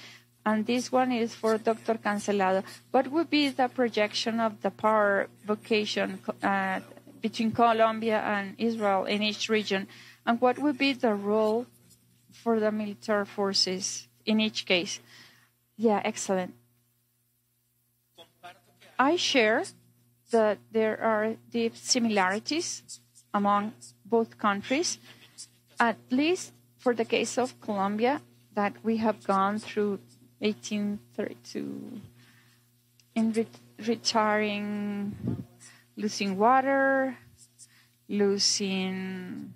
And this one is for Dr. Cancelado. What would be the projection of the power vocation uh, between Colombia and Israel in each region? And what would be the role for the military forces in each case? Yeah, excellent. I share that there are deep similarities among both countries, at least for the case of Colombia, that we have gone through 1832 in re- retiring, losing water, losing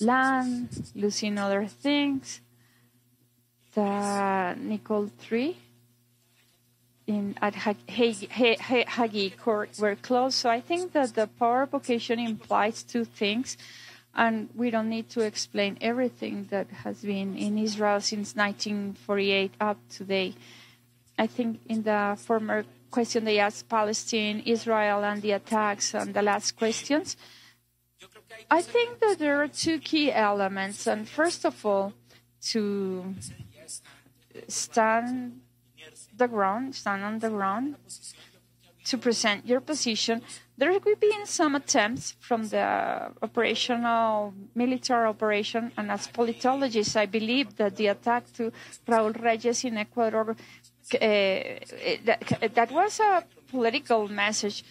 land, losing other things. The Nicole 3 in at Hague Court were closed. So I think that the power vocation implies two things, and we don't need to explain everything that has been in Israel since 1948 up to today. I think in the former question they asked Palestine, Israel, and the attacks, and the last questions. I think that there are two key elements, and first of all, to stand the ground, stand on the ground, to present your position. There have been some attempts from the operational military operation, and as politologists, I believe that the attack to Raúl Reyes in Ecuador, uh, that, that was a political message.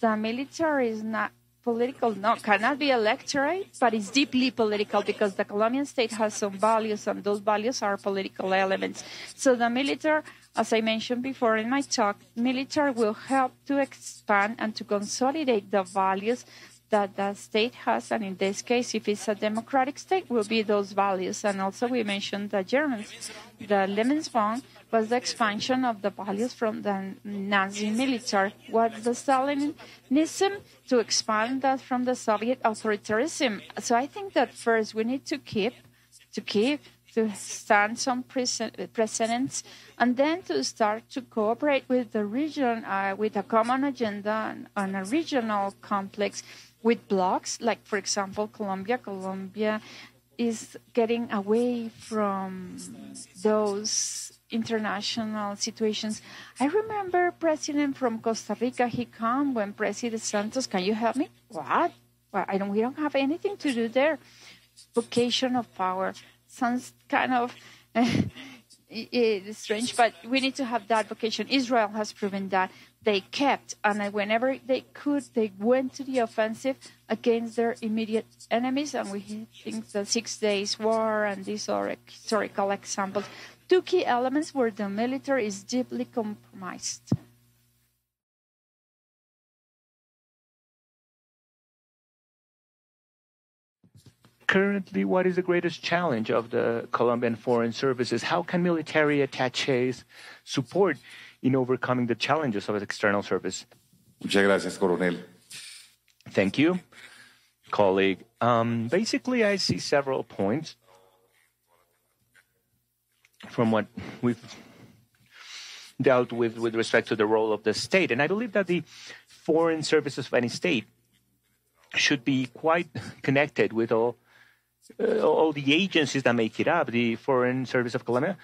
The military is not political, no, cannot be electorate, but it's deeply political because the Colombian state has some values, and those values are political elements. So the military, as I mentioned before in my talk, military will help to expand and to consolidate the values that the state has, and in this case, if it's a democratic state, will be those values. And also, we mentioned the Germans, the Lebensraum was the expansion of the values from the Nazi military. What the Stalinism to expand that from the Soviet authoritarianism. So I think that first we need to keep, to keep, to stand some precedents, and then to start to cooperate with the region uh, with a common agenda and, and a regional complex with blocks, like for example Colombia. Colombia is getting away from those international situations. I remember president from Costa Rica. He come when President Santos. Can you help me? What? Well, I don't. We don't have anything to do there. Vocation of power sounds kind of. <laughs> it's strange, but we need to have that vocation. Israel has proven that they kept, and whenever they could, they went to the offensive against their immediate enemies. And we think the Six Days War and these are historical examples two key elements where the military is deeply compromised. Currently, what is the greatest challenge of the Colombian Foreign Services? How can military attaches support in overcoming the challenges of external service? Muchas gracias, Coronel. Thank you, colleague. Um, basically, I see several points from what we've dealt with with respect to the role of the state. And I believe that the foreign services of any state should be quite connected with all uh, all the agencies that make it up. The Foreign Service of Colombia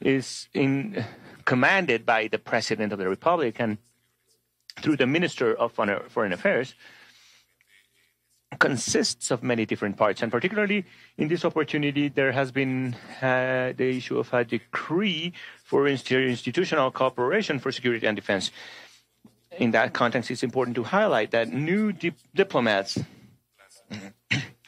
is in commanded by the President of the Republic and through the Minister of Foreign Affairs consists of many different parts, and particularly in this opportunity, there has been uh, the issue of a decree for institutional cooperation for security and defense. In that context, it's important to highlight that new dip diplomats,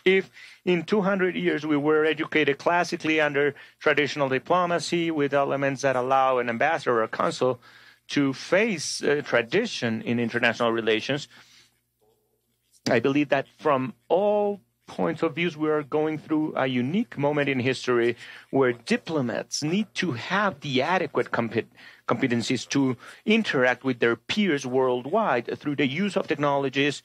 if in 200 years we were educated classically under traditional diplomacy with elements that allow an ambassador or consul to face uh, tradition in international relations, I believe that from all points of views, we are going through a unique moment in history where diplomats need to have the adequate competencies to interact with their peers worldwide through the use of technologies.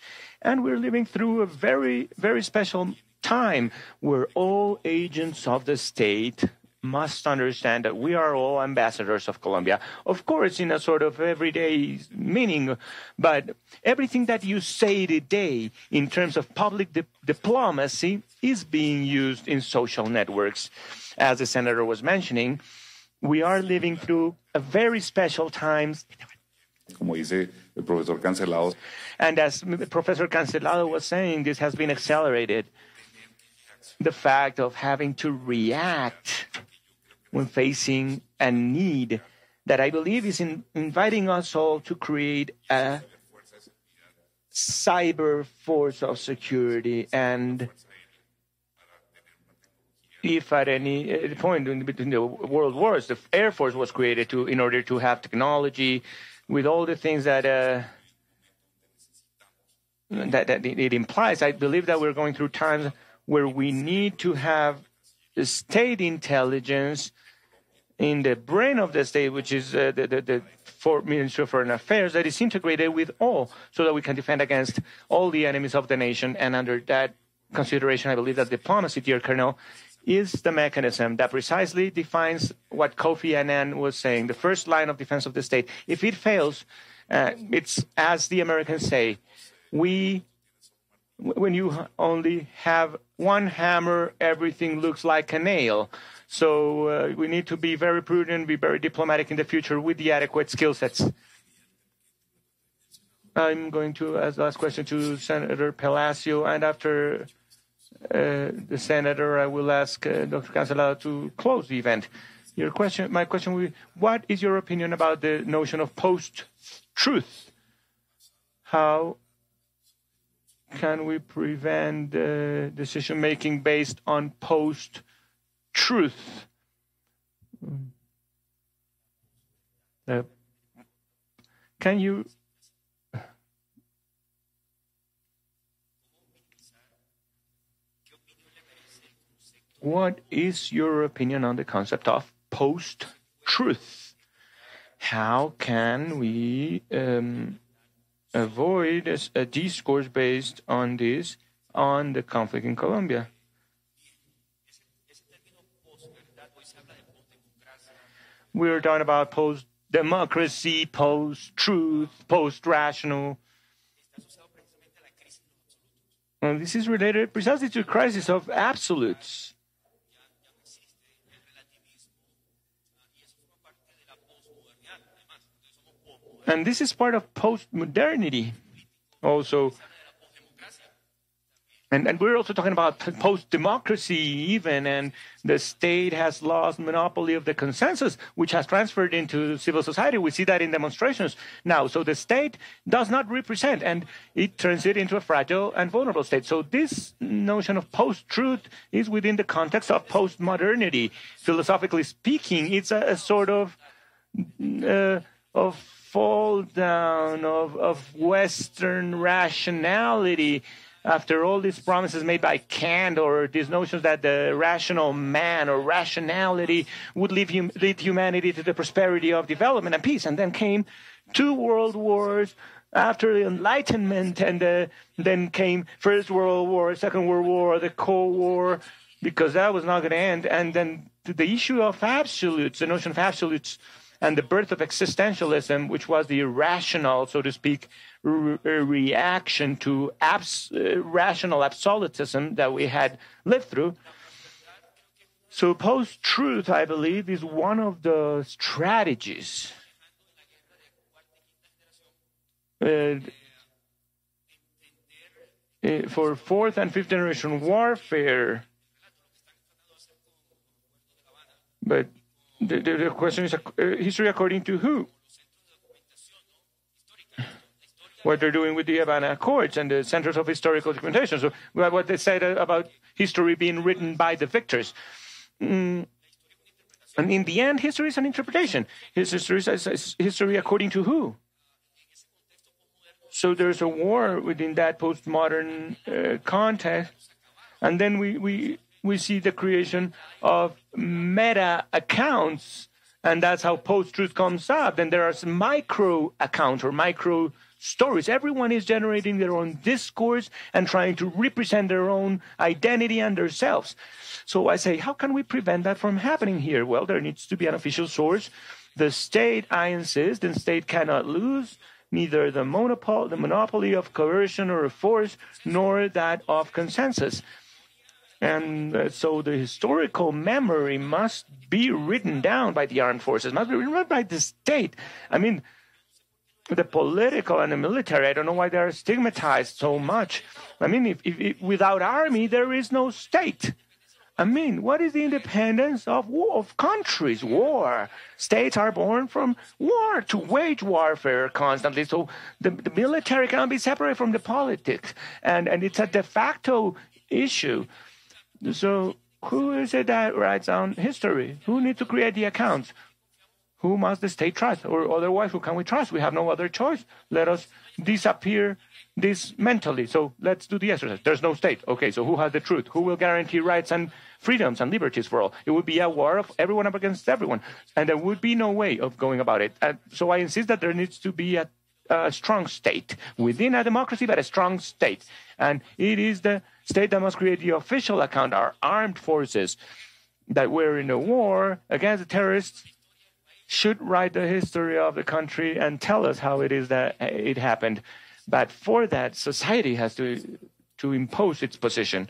And we're living through a very, very special time where all agents of the state must understand that we are all ambassadors of Colombia. Of course, in a sort of everyday meaning, but everything that you say today in terms of public di diplomacy is being used in social networks. As the senator was mentioning, we are living through a very special times. Como dice el profesor Cancelado. And as Professor Cancelado was saying, this has been accelerated. The fact of having to react when facing a need that I believe is in inviting us all to create a cyber force of security and if at any point in between the world wars the air force was created to in order to have technology with all the things that uh, that, that it implies i believe that we're going through times where we need to have state intelligence in the brain of the state, which is uh, the, the, the for Ministry of Foreign Affairs, that is integrated with all, so that we can defend against all the enemies of the nation. And under that consideration, I believe that diplomacy, dear Colonel, is the mechanism that precisely defines what Kofi Annan was saying, the first line of defense of the state. If it fails, uh, it's as the Americans say, we when you only have one hammer, everything looks like a nail. So uh, we need to be very prudent, be very diplomatic in the future with the adequate skill sets. I'm going to ask last question to Senator Palacio, and after uh, the senator, I will ask uh, Dr. Cancelado to close the event. Your question, my question will be, what is your opinion about the notion of post-truth? How can we prevent uh, decision making based on post truth. Uh, can you what is your opinion on the concept of post truth? How can we um, avoid a, a discourse based on this on the conflict in Colombia? we were talking about post democracy, post truth, post rational. And this is related precisely to crisis of absolutes. And this is part of post modernity also. And, and we're also talking about post democracy, even, and the state has lost monopoly of the consensus, which has transferred into civil society. We see that in demonstrations now. So the state does not represent, and it turns it into a fragile and vulnerable state. So this notion of post truth is within the context of post modernity. Philosophically speaking, it's a, a sort of uh, of fall down of, of Western rationality after all these promises made by Kant or these notions that the rational man or rationality would lead, hum- lead humanity to the prosperity of development and peace. And then came two world wars after the Enlightenment, and uh, then came First World War, Second World War, the Cold War, because that was not going to end. And then the issue of absolutes, the notion of absolutes, and the birth of existentialism, which was the irrational, so to speak, re- reaction to abs- uh, rational absolutism that we had lived through. So, post truth, I believe, is one of the strategies. Uh, uh for fourth and fifth generation warfare. But the, the, the question is uh, history according to who? what they're doing with the Havana Accords and the centers of historical documentation. So what they said about history being written by the victors. Mm. And in the end, history is an interpretation. History is history according to who? So there's a war within that postmodern uh, context. And then we, we, we see the creation of meta accounts. And that's how post truth comes up. Then there are micro accounts or micro stories. Everyone is generating their own discourse and trying to represent their own identity and themselves. So I say, how can we prevent that from happening here? Well, there needs to be an official source. The state, I insist, the state cannot lose neither the the monopoly of coercion or force, nor that of consensus. And uh, so the historical memory must be written down by the armed forces, must be written by the state. I mean, the political and the military. I don't know why they are stigmatized so much. I mean, if, if, if, without army, there is no state. I mean, what is the independence of war, of countries? War. States are born from war to wage warfare constantly. So the, the military cannot be separated from the politics, and and it's a de facto issue. So who is it that writes down history? Who needs to create the accounts? Who must the state trust? Or otherwise, who can we trust? We have no other choice. Let us disappear this mentally. So let's do the exercise. There's no state. Okay, so who has the truth? Who will guarantee rights and freedoms and liberties for all? It would be a war of everyone up against everyone. And there would be no way of going about it. And so I insist that there needs to be a, a strong state within a democracy, but a strong state. And it is the state that must create the official account, our armed forces that we're in a war against the terrorists should write the history of the country and tell us how it is that it happened. But for that, society has to, to impose its position.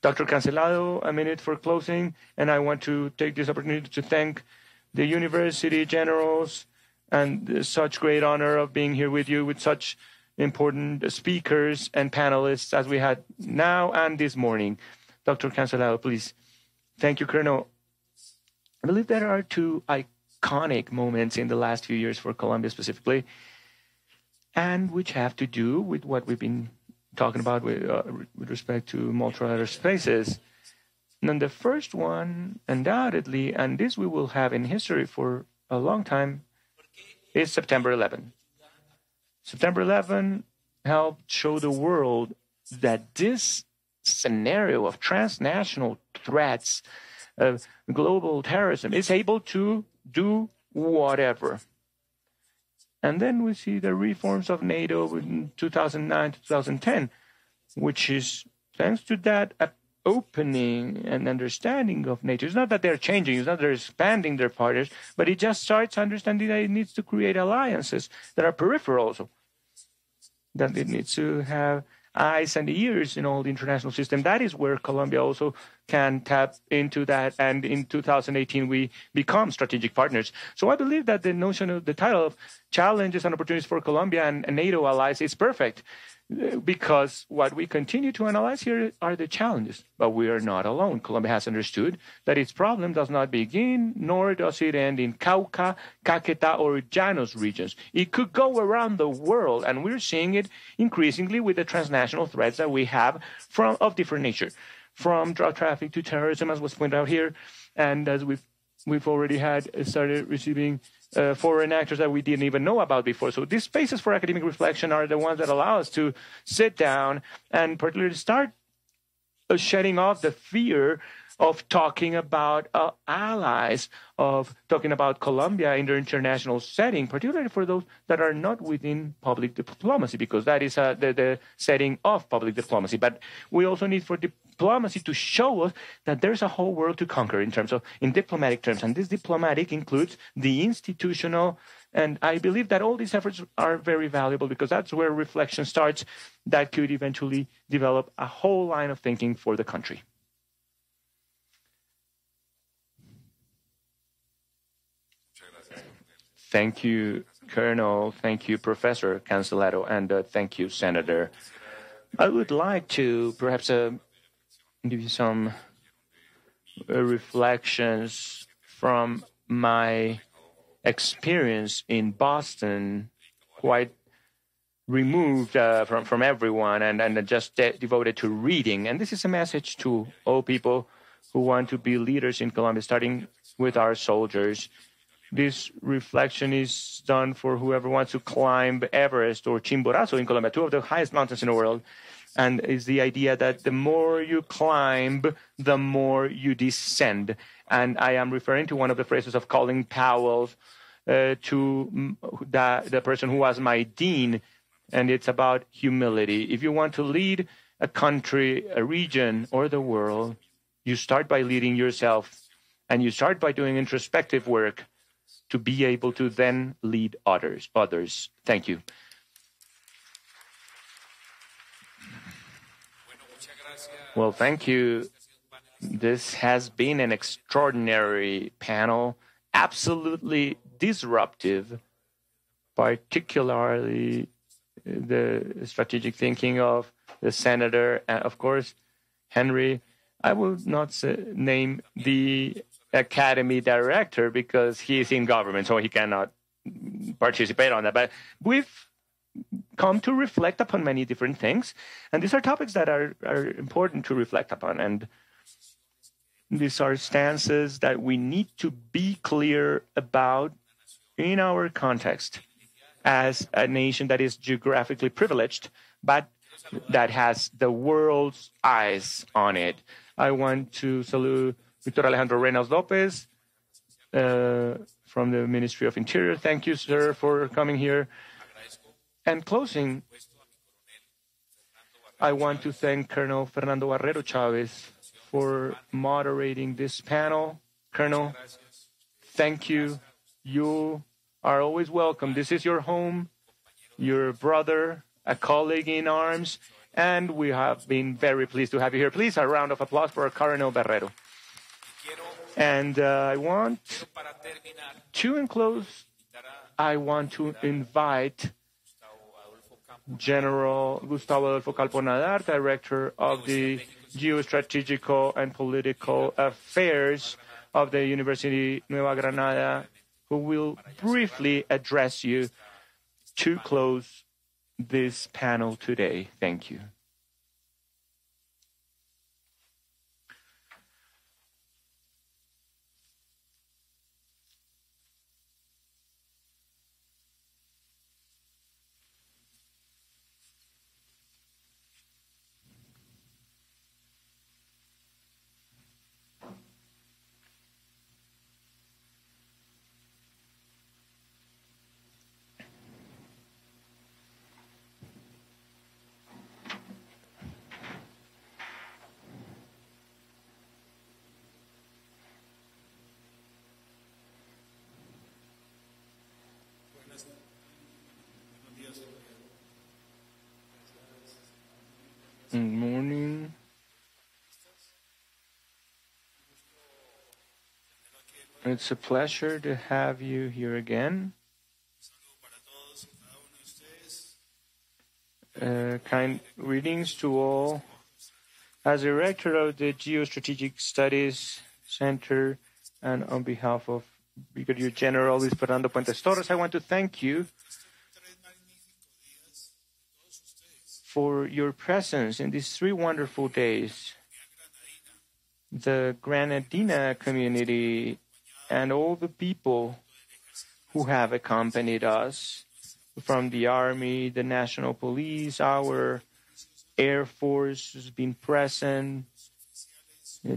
Dr. Cancelado, a minute for closing, and I want to take this opportunity to thank the university generals and such great honor of being here with you with such important speakers and panelists as we had now and this morning. Dr. Cancelado, please. Thank you, Colonel. I believe there are two iconic moments in the last few years for Colombia specifically, and which have to do with what we've been talking about with, uh, with respect to multilateral spaces. And the first one, undoubtedly, and this we will have in history for a long time, is September 11. September 11 helped show the world that this scenario of transnational threats, of global terrorism, is able to do whatever. And then we see the reforms of NATO in 2009 2010, which is thanks to that opening and understanding of NATO. It's not that they're changing, it's not that they're expanding their partners, but it just starts understanding that it needs to create alliances that are peripheral also. That it needs to have eyes and ears in all the international system. That is where Colombia also can tap into that. And in 2018, we become strategic partners. So I believe that the notion of the title of challenges and opportunities for Colombia and NATO allies is perfect because what we continue to analyze here are the challenges, but we are not alone. Colombia has understood that its problem does not begin, nor does it end in Cauca, Caqueta, or Llanos regions. It could go around the world, and we're seeing it increasingly with the transnational threats that we have from of different nature, from drug traffic to terrorism, as was pointed out here, and as we've we've already had uh, started receiving uh, foreign actors that we didn't even know about before. So these spaces for academic reflection are the ones that allow us to sit down and particularly start uh, shedding off the fear of talking about uh, allies, of talking about Colombia in the international setting, particularly for those that are not within public diplomacy, because that is uh, the, the setting of public diplomacy. But we also need for diplomacy to show us that there's a whole world to conquer in terms of, in diplomatic terms. And this diplomatic includes the institutional and I believe that all these efforts are very valuable because that's where reflection starts that could eventually develop a whole line of thinking for the country. Thank you, Colonel. Thank you, Professor Cancelado, and uh, thank you, Senator. I would like to perhaps uh, give you some uh, reflections from my experience in Boston, quite removed uh, from, from everyone and, and just de- devoted to reading. And this is a message to all people who want to be leaders in Colombia, starting with our soldiers this reflection is done for whoever wants to climb Everest or Chimborazo in Colombia, two of the highest mountains in the world. And is the idea that the more you climb, the more you descend. And I am referring to one of the phrases of Colin Powell uh, to the, the person who was my dean, and it's about humility. If you want to lead a country, a region, or the world, you start by leading yourself, and you start by doing introspective work to be able to then lead others. Others. Thank you. Well, thank you. This has been an extraordinary panel, absolutely disruptive, particularly the strategic thinking of the senator, and of course, Henry. I will not say, name the academy director because he is in government, so he cannot participate on that. But we've come to reflect upon many different things, and these are topics that are, are important to reflect upon. And these are stances that we need to be clear about in our context as a nation that is geographically privileged, but that has the world's eyes on it. I want to salute Victor Alejandro Reynolds Lopez uh, from the Ministry of Interior. Thank you, sir, for coming here. And closing, I want to thank Colonel Fernando Barrero Chavez for moderating this panel. Colonel, thank you. You are always welcome. This is your home, your brother, a colleague in arms, and we have been very pleased to have you here. Please, a round of applause for Colonel Barrero. And uh, I want to enclose, I want to invite General Gustavo Adolfo Ocampo Nahar, Director of the Geostrategical and Political Affairs of the University Nueva Granada, who will briefly address you to close this panel today. Thank you. Good morning. It's a pleasure to have you here again. Uh, kind greetings to all. As director of the Geostrategic Studies Center and on behalf of Brigadier General Luis Fernando Puentes Torres, I want to thank you for your presence in these three wonderful days. The Granadina community and all the people who have accompanied us from the Army, the National Police, our Air Force has been present, uh,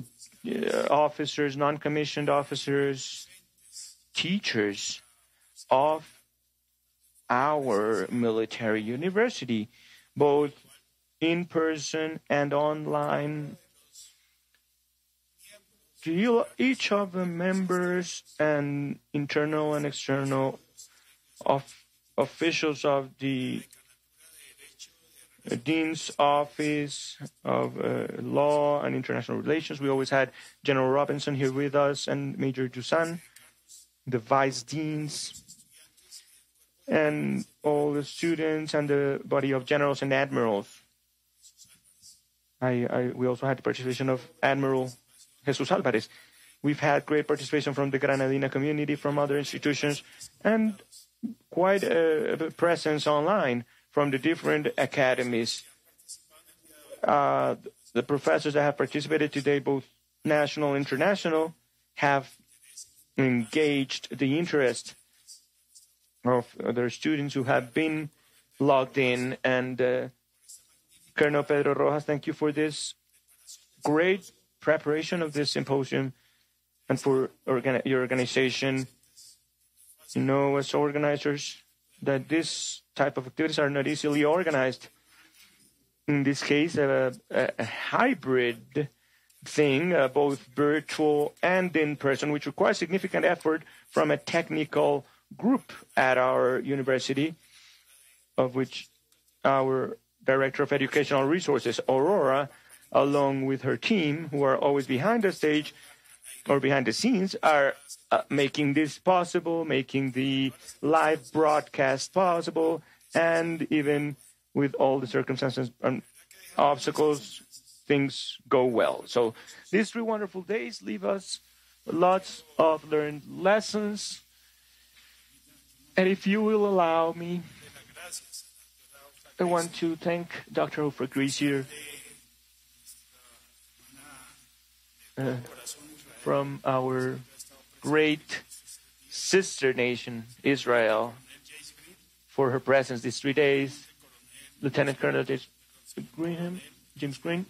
officers, non commissioned officers, teachers of our military university both in person and online. To each of the members and internal and external of officials of the Dean's Office of uh, Law and International Relations. We always had General Robinson here with us and Major Dusan, the Vice Deans, and all the students and the body of generals and admirals. I, I, we also had the participation of Admiral Jesus Alvarez. We've had great participation from the Granadina community, from other institutions, and quite a, presence online from the different academies. Uh, the professors that have participated today, both national and international, have engaged the interest of other students who have been logged in. And uh, Colonel Pedro Rojas, thank you for this great preparation of this symposium and for your organization. Know, as organizers, that this type of activities are not easily organized. In this case, a, a, a hybrid thing, uh, both virtual and in person, which requires significant effort from a technical group at our university, of which our Director of Educational Resources, Aurora, along with her team, who are always behind the stage or behind the scenes, are uh, making this possible, making the live broadcast possible, and even with all the circumstances and obstacles things go well. So these three wonderful days leave us lots of learned lessons. And if you will allow me, I want to thank Dr. Ofra Graicer uh, from our great sister nation, Israel, for her presence these three days. Lieutenant Colonel James Green, James Green,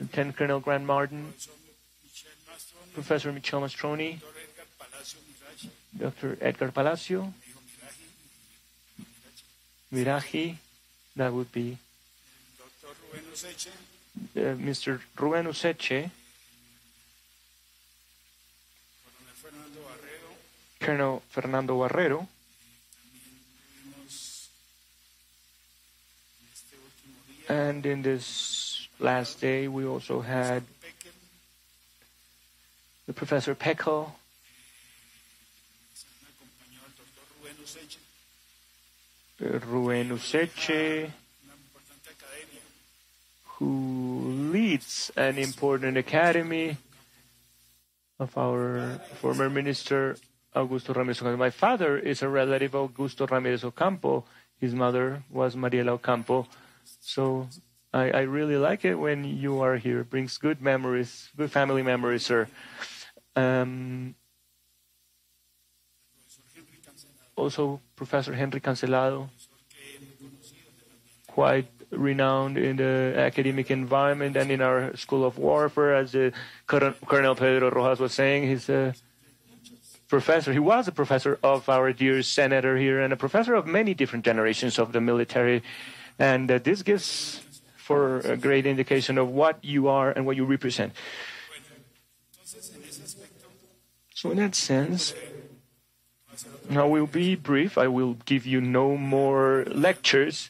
Lieutenant Colonel Grant Martin, Professor Michel Mastroni, Dr. Edgar Palacio, Mizrahi, that would be Eh, Mr. Ruben Useche, Colonel Fernando Barrero, and in this last day we also had the Professor Peckel, Ruben Useche, who leads an important academy of our former minister Augusto Ramirez Ocampo. My father is a relative of Augusto Ramirez Ocampo. His mother was Mariela Ocampo. So I, I, really like it when you are here. It brings good memories, good family memories, sir. Um, also, Professor Henry Cancelado, quite renowned in the academic environment and in our School of Warfare, as uh, Colonel Pedro Rojas was saying. He's a professor. He was a professor of our dear senator here and a professor of many different generations of the military. And uh, this gives for a great indication of what you are and what you represent. So, in that sense, I will be brief. I will give you no more lectures.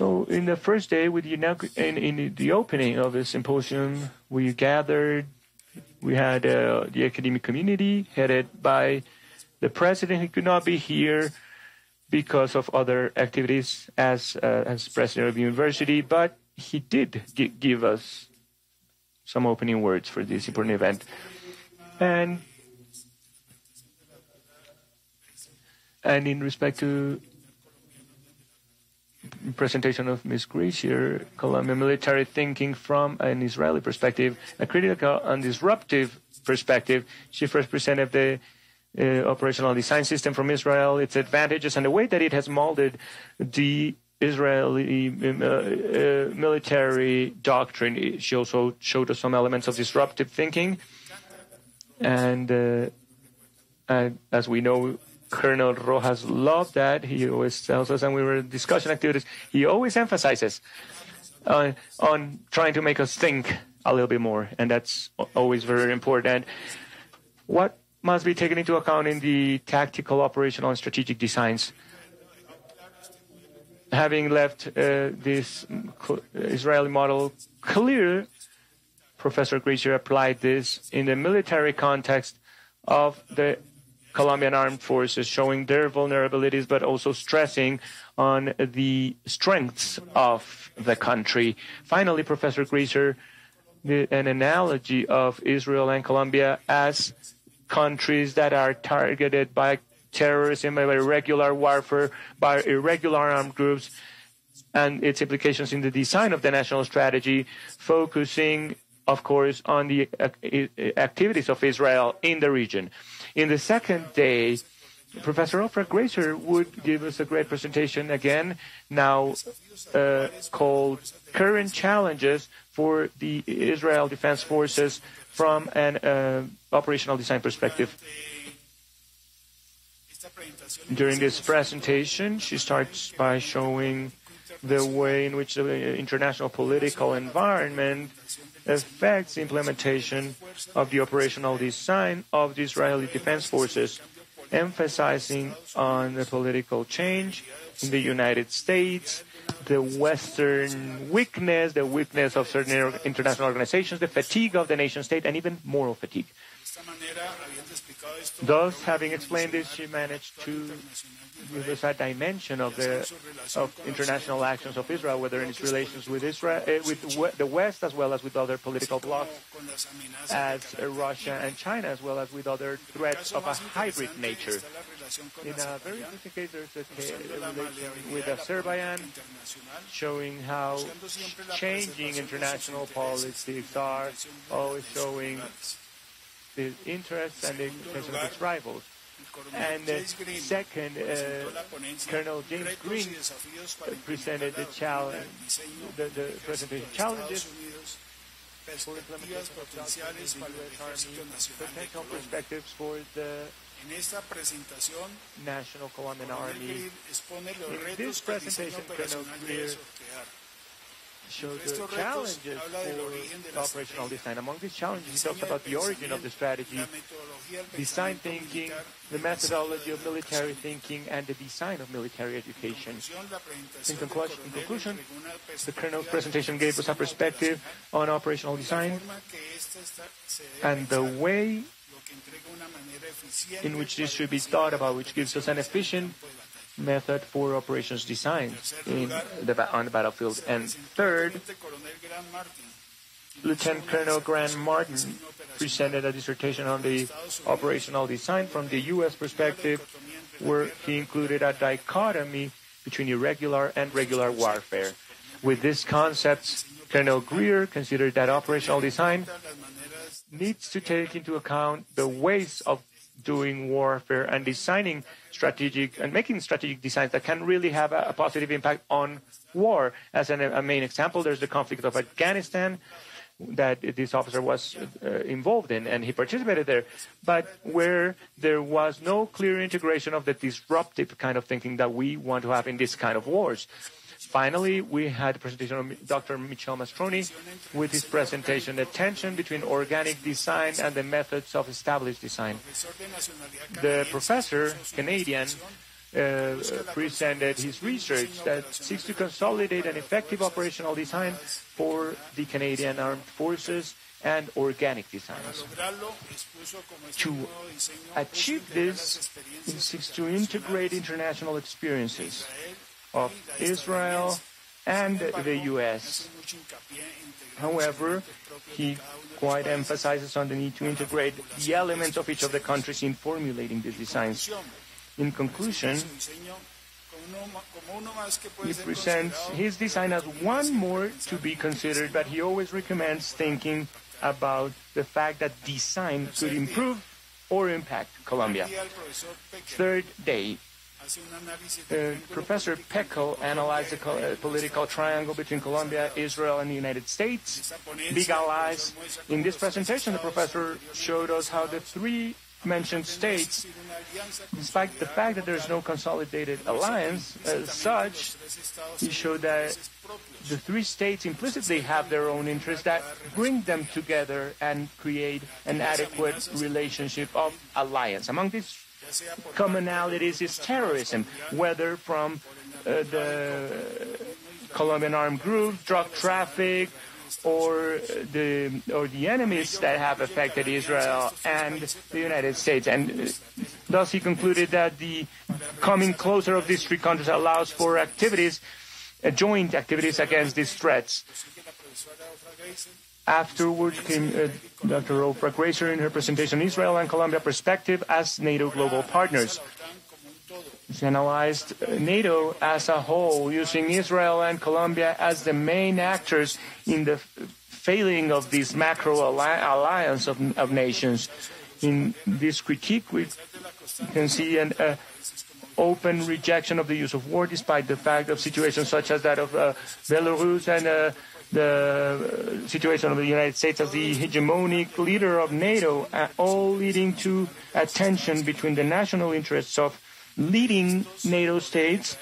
So, in the first day, with the in, in the opening of the symposium, we gathered. We had uh, the academic community headed by the president. He could not be here because of other activities as uh, as president of the university, but he did give us some opening words for this important event. And and in respect to presentation of Ms. Graicer, Colombian military thinking from an Israeli perspective, a critical and disruptive perspective, she first presented the uh, operational design system from Israel, its advantages, and the way that it has molded the Israeli uh, uh, military doctrine. She also showed us some elements of disruptive thinking. And uh, as we know, Colonel Rojas loved that. He always tells us, and we were in discussion activities, he always emphasizes on, on trying to make us think a little bit more. And that's always very important. What must be taken into account in the tactical, operational, and strategic designs. Having left uh, this Israeli model clear, Professor Graicer applied this in the military context of the Colombian armed forces, showing their vulnerabilities, but also stressing on the strengths of the country. Finally, Professor did an analogy of Israel and Colombia as countries that are targeted by terrorism, by irregular warfare, by irregular armed groups, and its implications in the design of the national strategy, focusing, of course, on the uh, activities of Israel in the region. In the second day, Professor Ofra Graicer would give us a great presentation again, now uh, called Current Challenges for the Israel Defense Forces from an uh, operational design perspective. During this presentation, she starts by showing the way in which the international political environment affects implementation of the operational design of the Israeli Defense Forces, emphasizing on the political change in the United States, the Western weakness, the weakness of certain international organizations, the fatigue of the nation state, and even moral fatigue. Thus, having explained this, she managed to us a dimension of the of international actions of Israel, whether in its relations with Israel, uh, with the West, as well as with other political blocs, as Russia and China, as well as with other threats of a hybrid nature. In a very recent case, there's a, relation with Azerbaijan, showing how changing international politics are, always showing the interests and the intentions of its rivals. And uh, second, uh, Colonel James Green presented the challenge, the, the presentation challenges for implementation of potential perspectives for the National Colombian Army. In this presentation, Colonel Greer showed the challenges for operational design. Among these challenges, he talks about the origin of the strategy, design thinking, the methodology of military thinking, and the design of military education. In, conclu- in conclusion, the Colonel's presentation gave us a perspective on operational design and the way in which this should be thought about, which gives us an efficient method for operations design in the, on the battlefield. And third, Lieutenant Colonel Grant Martin presented a dissertation on the operational design from the U.S. perspective, where he included a dichotomy between irregular and regular warfare. With these concepts, Colonel Greer considered that operational design needs to take into account the ways of doing warfare and designing strategic and making strategic designs that can really have a, a positive impact on war. As an, a main example, there's the conflict of Afghanistan that this officer was uh, involved in and he participated there, but where there was no clear integration of the disruptive kind of thinking that we want to have in this kind of wars. Finally, we had a presentation of Dr. Michel Mastroni with his presentation, The Tension Between Organic Design and the Methods of Established Design. The professor, Canadian, uh, presented his research that seeks to consolidate an effective operational design for the Canadian Armed Forces and organic designs. To achieve this, he seeks to integrate international experiences of Israel and the U.S. However, he quite emphasizes on the need to integrate the elements of each of the countries in formulating these designs. In conclusion, he presents his design as one more to be considered, but he always recommends thinking about the fact that design could improve or impact Colombia. Third day, uh, Professor Peckel analyzed the uh, political triangle between Colombia, Israel, and the United States, big allies. In this presentation, the professor showed us how the three mentioned states, despite the fact that there is no consolidated alliance as such, he showed that the three states implicitly have their own interests that bring them together and create an adequate relationship of alliance. Among these commonalities is terrorism, whether from uh, the Colombian armed groups, drug traffic, or the or the enemies that have affected Israel and the United States. And thus he concluded that the coming closer of these three countries allows for activities, uh, joint activities against these threats. Afterwards came uh, Dr. Ofra Graicer in her presentation, Israel and Colombia Perspective as NATO global partners. She analyzed uh, NATO as a whole, using Israel and Colombia as the main actors in the failing of this macro alliance of, of nations. In this critique, we can see an uh, open rejection of the use of war, despite the fact of situations such as that of uh, Belarus and uh, the situation of the United States as the hegemonic leader of NATO, uh, all leading to a tension between the national interests of leading NATO states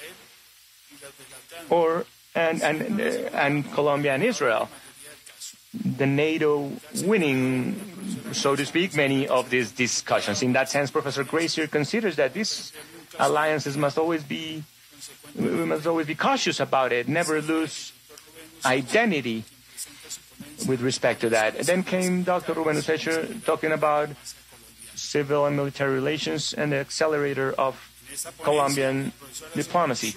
or and and and Colombia and Israel. The NATO winning, so to speak, many of these discussions. In that sense, Professor Graicer considers that these alliances must always be we must always be cautious about it, never lose identity with respect to that. And then came Dr. Ruben Useche talking about civil and military relations and the accelerator of Colombian diplomacy.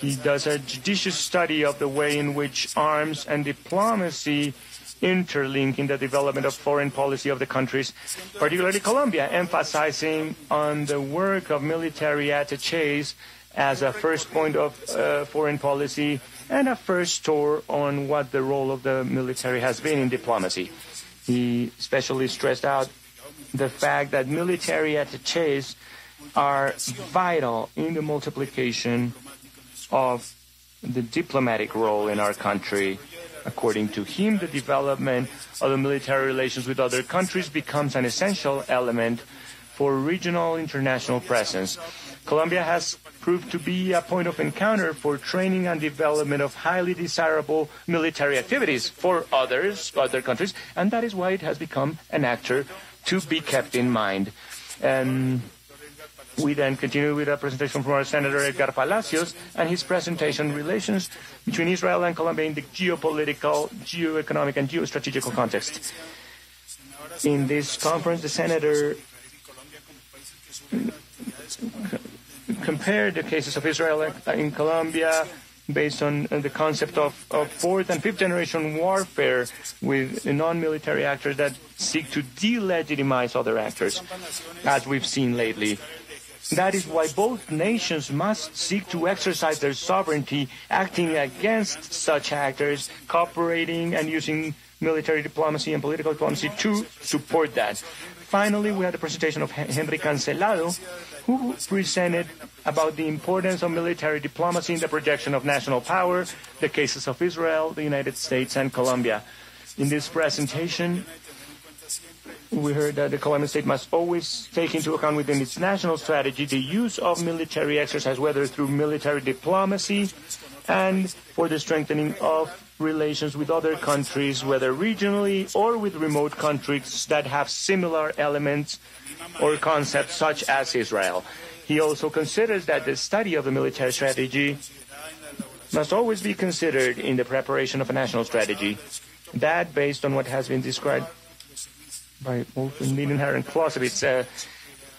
He does a judicious study of the way in which arms and diplomacy interlink in the development of foreign policy of the countries, particularly Colombia, emphasizing on the work of military attaches as a first point of uh, foreign policy and a first tour on what the role of the military has been in diplomacy. He especially stressed out the fact that military attaches are vital in the multiplication of the diplomatic role in our country. According to him, the development of the military relations with other countries becomes an essential element for regional international presence. Colombia has proved to be a point of encounter for training and development of highly desirable military activities for others, other countries, and that is why it has become an actor to be kept in mind. And we then continue with a presentation from our Senator Edgar Palacios and his presentation relations between Israel and Colombia in the geopolitical, geoeconomic, and geostrategical context. In this conference, the Senator compared the cases of Israel uh, in Colombia based on uh, the concept of, of fourth and fifth generation warfare with non-military actors that seek to delegitimize other actors, as we've seen lately. That is why both nations must seek to exercise their sovereignty, acting against such actors, cooperating and using military diplomacy and political diplomacy to support that. Finally, we had the presentation of Henry Cancelado, who presented about the importance of military diplomacy in the projection of national power, the cases of Israel, the United States, and Colombia. In this presentation, we heard that the Colombian state must always take into account within its national strategy the use of military exercise, whether through military diplomacy and for the strengthening of relations with other countries, whether regionally or with remote countries that have similar elements or concepts such as Israel. He also considers that the study of the military strategy must always be considered in the preparation of a national strategy. That based on what has been described by both Liddell Hart and Clausewitz, uh,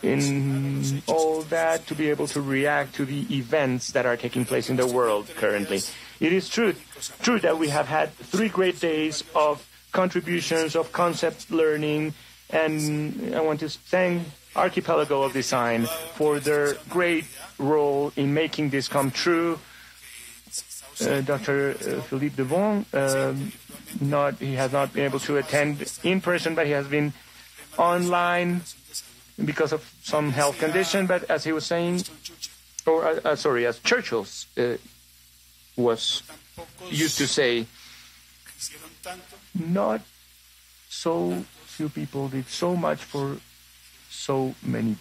in all that to be able to react to the events that are taking place in the world currently. It is true, true that we have had three great days of contributions, of concept learning, and I want to thank Archipelago of Design for their great role in making this come true. Uh, Dr. Uh, Philippe Devon, um, not he has not been able to attend in person, but he has been online because of some health condition. But as he was saying, or uh, uh sorry, as Churchill uh, was used to say, not so few people did so much for so many.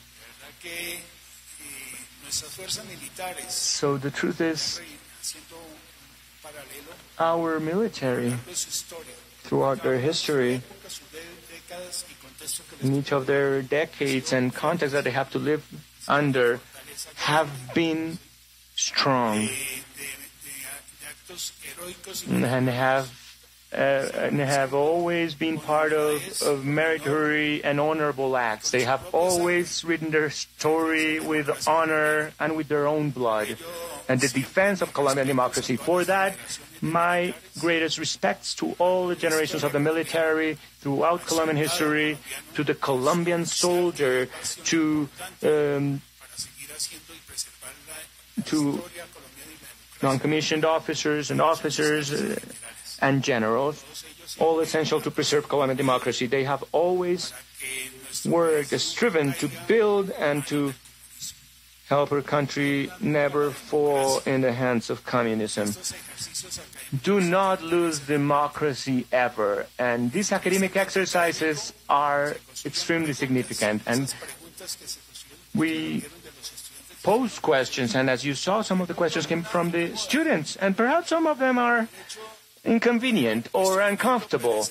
So the truth is, our military, throughout their history, in each of their decades and contexts that they have to live under, have been strong and have uh, and have always been part of, of meritorious and honorable acts. They have always written their story with honor and with their own blood. And the defense of Colombian democracy. For that, my greatest respects to all the generations of the military throughout Colombian history, to the Colombian soldier, to um, to non-commissioned officers and officers. Uh, and generals, all essential to preserve Colombian democracy. They have always worked, striven to build and to help her country never fall in the hands of communism. Do not lose democracy ever. And these academic exercises are extremely significant. And we pose questions, and as you saw, some of the questions came from the students, and perhaps some of them are inconvenient or uncomfortable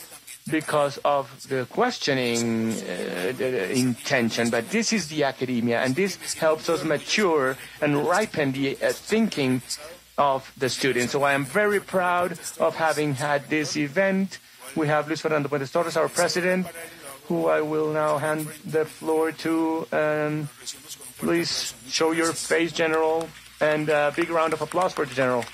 because of the questioning uh, intention. But this is the academia, and this helps us mature and ripen the uh, thinking of the students. So I am very proud of having had this event. We have Luis Fernando Puentes Torres, our president, who I will now hand the floor to. Um, please show your face, General, and a big round of applause for the General.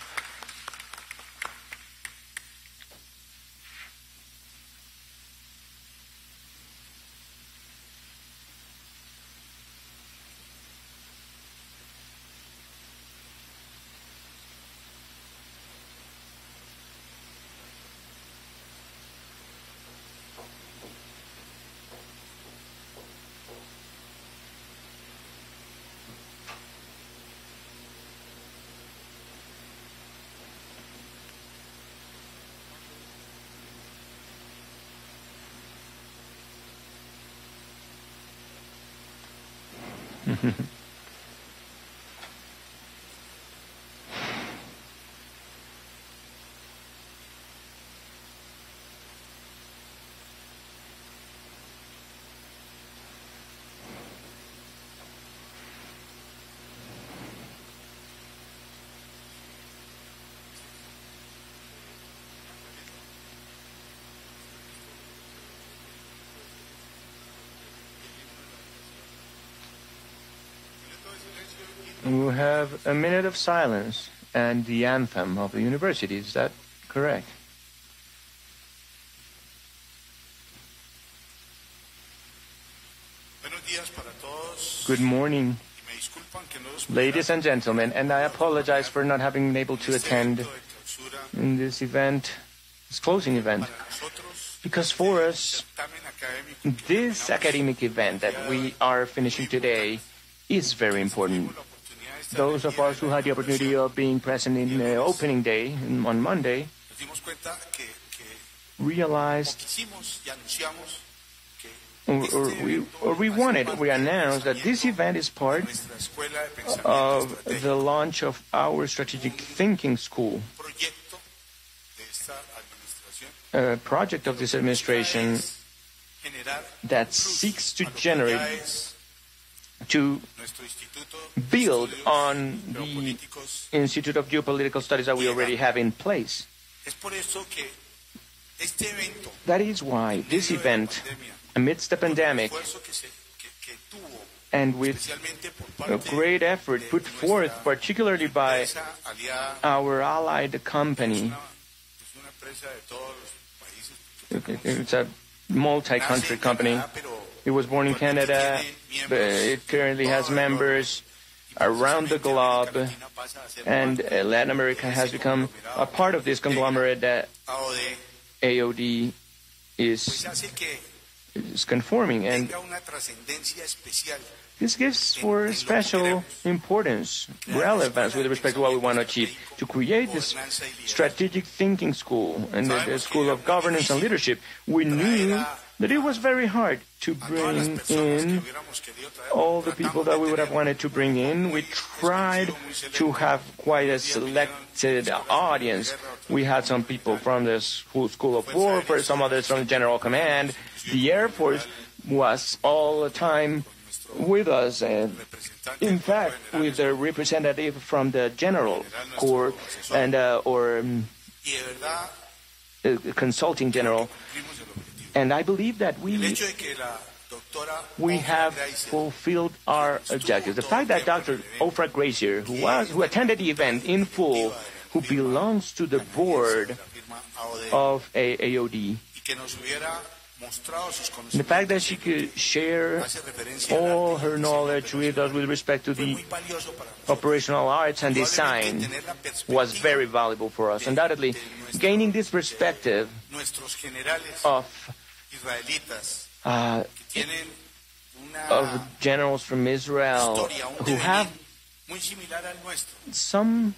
We have a minute of silence and the anthem of the university. Is that correct? Good morning, ladies and gentlemen, and I apologize for not having been able to attend in this event, this closing event, because for us, this academic event that we are finishing today is very important. <laughs> Those of us who had the opportunity of being present in the opening day on Monday realized or, or, we, or we wanted, we announced that this event is part of the launch of our strategic thinking school, a project of this administration that seeks to generate, to build on the Institute of Geopolitical Studies that we already have in place. That is why this event amidst the pandemic and with a great effort put forth, particularly by our allied company. It's a multi-country company. It was born in Canada, but it currently has members around the globe, and uh, Latin America has become a part of this conglomerate that AOD is is conforming and this gives for special importance, relevance with respect to what we want to achieve. To create this strategic thinking school and the, the school of governance and leadership, we knew that it was very hard to bring in all the people that we would have wanted to bring in. We tried to have quite a selected audience. We had some people from the School of Warfare, some others from the General Command. The Air Force was all the time with us, and in fact, with a representative from the General Corps and uh, or um, consulting general. And I believe that we we have fulfilled our objectives. The fact that Dr. Ofra Graicer, who was who attended the event in full, who belongs to the board of AOD, the fact that she could share all her knowledge with us with respect to the operational arts and design was very valuable for us. Undoubtedly, gaining this perspective of uh, of generals from Israel who have some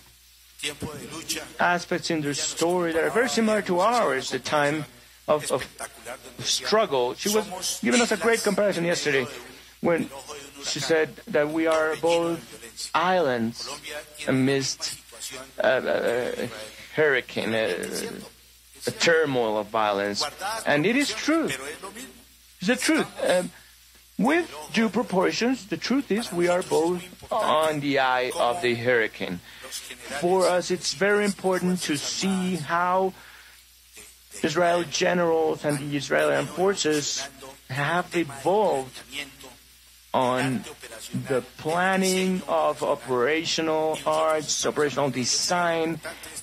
aspects in their story that are very similar to ours, the time of, of struggle. She was giving us a great comparison yesterday when she said that we are both islands amidst a, a hurricane, a, a, turmoil of violence. And it is true. It's the truth. Um, with due proportions, the truth is we are both on the eye of the hurricane. For us, it's very important to see how Israeli generals and the Israeli forces have evolved on the planning of operational arts, operational design,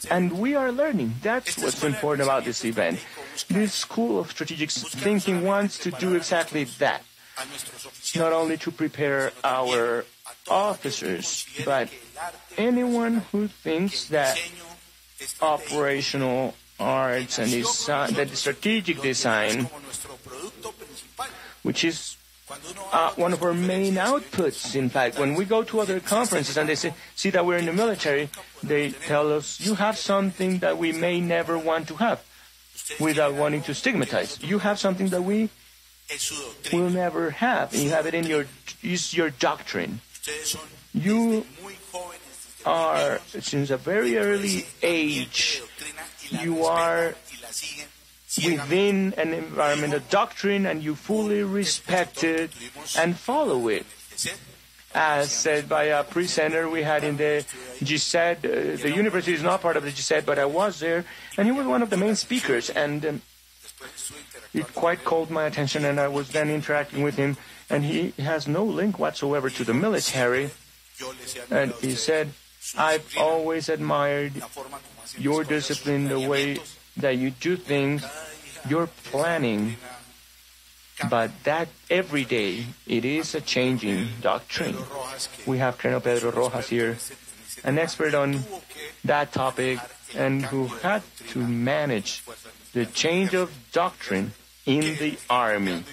and we are learning. That's what's important about this event. This School of Strategic Thinking wants to do exactly that. Not only to prepare our officers, but anyone who thinks that operational arts and design, that strategic design, which is uh, one of our main outputs. In fact, when we go to other conferences and they say, see that we're in the military, they tell us, you have something that we may never want to have without wanting to stigmatize. You have something that we will never have. And you have it in your, is your doctrine. You are, since a very early age, you are within an environment of doctrine and you fully respect it and follow it. As said by a presenter we had in the GISED, uh, the university is not part of the GISED, but I was there, and he was one of the main speakers, and um, it quite called my attention, and I was then interacting with him, and he has no link whatsoever to the military, and he said, I've always admired your discipline, the way that you do things, your planning, but that every day it is a changing doctrine. We have Colonel Pedro Rojas here, an expert on that topic and who had to manage the change of doctrine in the army,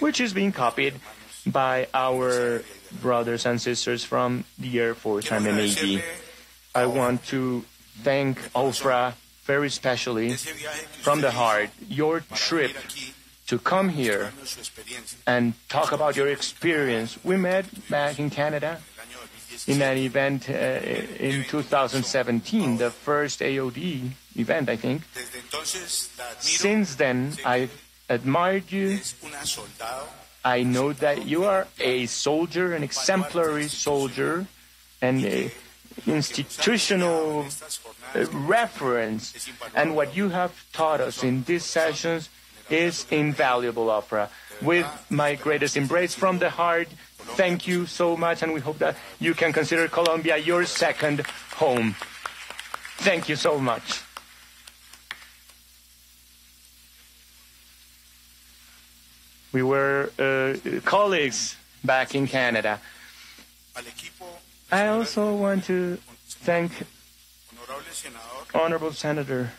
which is being copied by our brothers and sisters from the Air Force and the Navy. I want to thank Ofra very specially from the heart your trip to come here and talk about your experience. We met back in Canada in an event uh, in 2017, the first AOD event, I think. Since then, I've admired you. I know that you are a soldier, an exemplary soldier, and a institutional reference. And what you have taught us in these sessions is invaluable, Ofra. With my greatest embrace from the heart, thank you so much, and we hope that you can consider Colombia your second home. Thank you so much. We were uh, colleagues back in Canada. I also want to thank Honorable Senator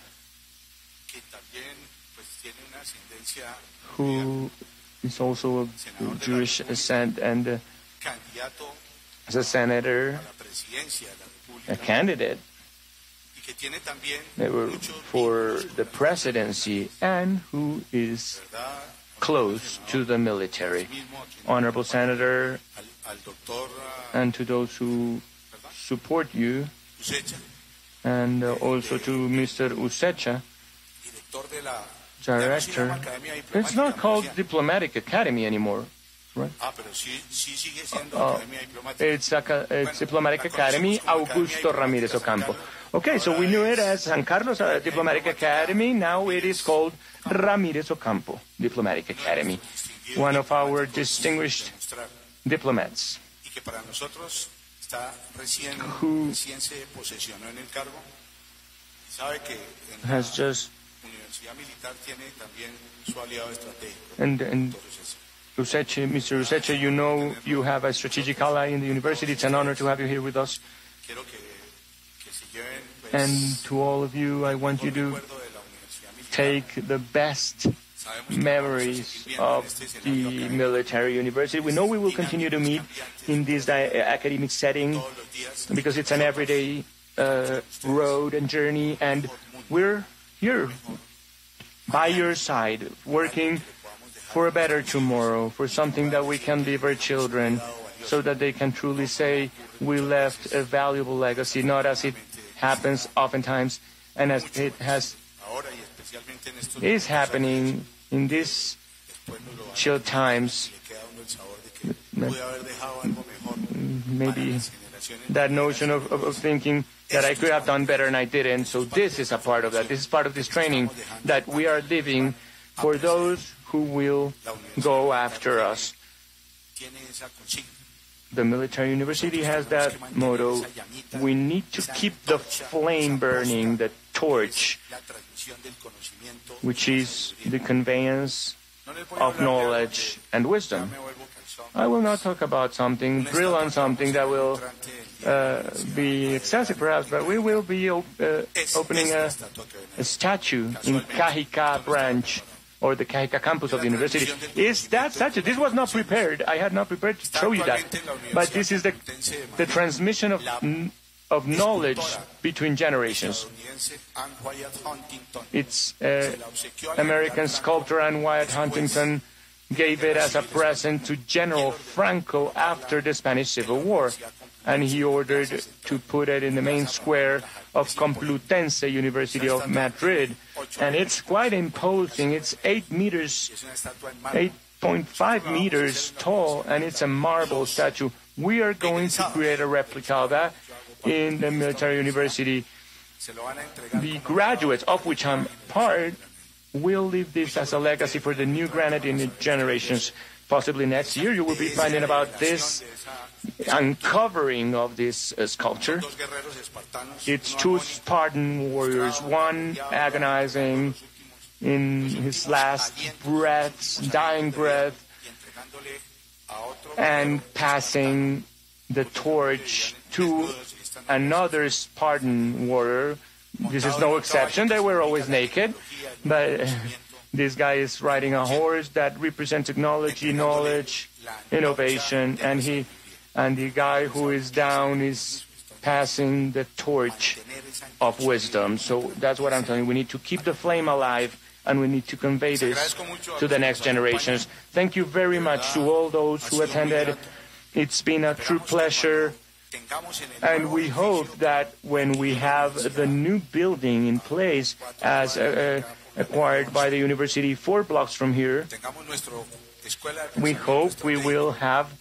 who is also of Jewish descent and as a senator, a candidate for the presidency and who is close to the military. Honorable Senator, and to those who support you, and uh, also to Mr. Useche, director. It's not called Diplomatic Academy anymore, right? Uh, it's, a, it's Diplomatic Academy Augusto Ramirez Ocampo. Okay, so we knew it as San Carlos uh, Diplomatic Academy. Now it is called Ramirez Ocampo Diplomatic Academy, one of our distinguished diplomats who has just and, and Useche, Mr. Useche, you know you have a strategic ally in the university. It's an honor to have you here with us. And to all of you, I want you to take the best memories of the military university. We know we will continue to meet in this academic setting because it's an everyday uh, road and journey, and we're here by your side, working for a better tomorrow, for something that we can leave our children, so that they can truly say we left a valuable legacy, not as it happens oftentimes, and as it has is happening in these chill times. Maybe that notion of, of, of thinking that I could have done better and I didn't. So this is a part of that. This is part of this training that we are living for those who will go after us. The military university has that motto. We need to keep the flame burning, the torch, which is the conveyance of knowledge and wisdom. I will not talk about something, drill on something that will uh, be excessive perhaps, but we will be op- uh, opening a, a, statue in Cajica branch or the Cajica campus of the university. Is that statue? This was not prepared. I had not prepared to show you that. But this is the, the transmission of, of knowledge between generations. It's uh, American sculptor Anne Hyatt Huntington gave it as a present to General Franco after the Spanish Civil War and he ordered to put it in the main square of Complutense University of Madrid. And it's quite imposing. It's 8 meters, 8.5 meters tall, and it's a marble statue. We are going to create a replica of that in the military university. The graduates, of which I'm part, will leave this as a legacy for the new granadine generations. Possibly next year you will be finding about this uncovering of this uh, sculpture. It's two Spartan warriors, one agonizing in his last breaths, dying breath, and passing the torch to another Spartan warrior. This is no exception. They were always naked, but this guy is riding a horse that represents technology, knowledge, innovation, and he and the guy who is down is passing the torch of wisdom. So that's what I'm telling you. We need to keep the flame alive and we need to convey this to the next generations. Thank you very much to all those who attended. It's been a true pleasure. And we hope that when we have the new building in place, as uh, uh, acquired by the university four blocks from here, we hope we will have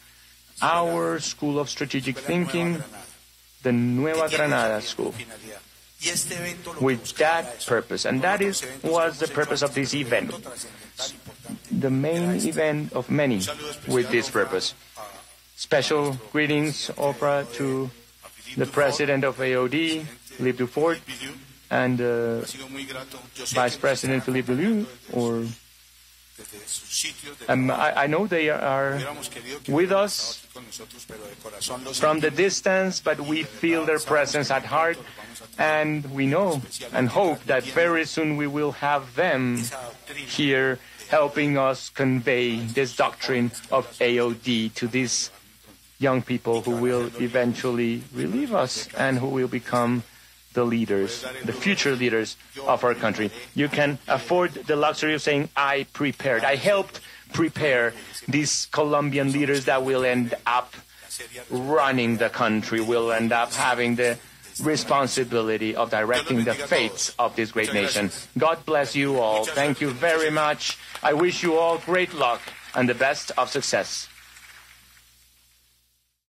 our School of Strategic Thinking, the Nueva Granada School, with that purpose. And that is was the purpose of this event. The main event of many with this purpose. Special greetings offer to the president of AOD, Philippe Dufort, and uh, Vice President Philippe Beaulieu, or um, I, I, know they are with us from the distance, but we feel their presence at heart, and we know and hope that very soon we will have them here helping us convey this doctrine of AOD to these young people who will eventually relieve us and who will become the leaders, the future leaders of our country. You can afford the luxury of saying, I prepared. I helped prepare these Colombian leaders that will end up running the country, will end up having the responsibility of directing the fates of this great nation. God bless you all. Thank you very much. I wish you all great luck and the best of success.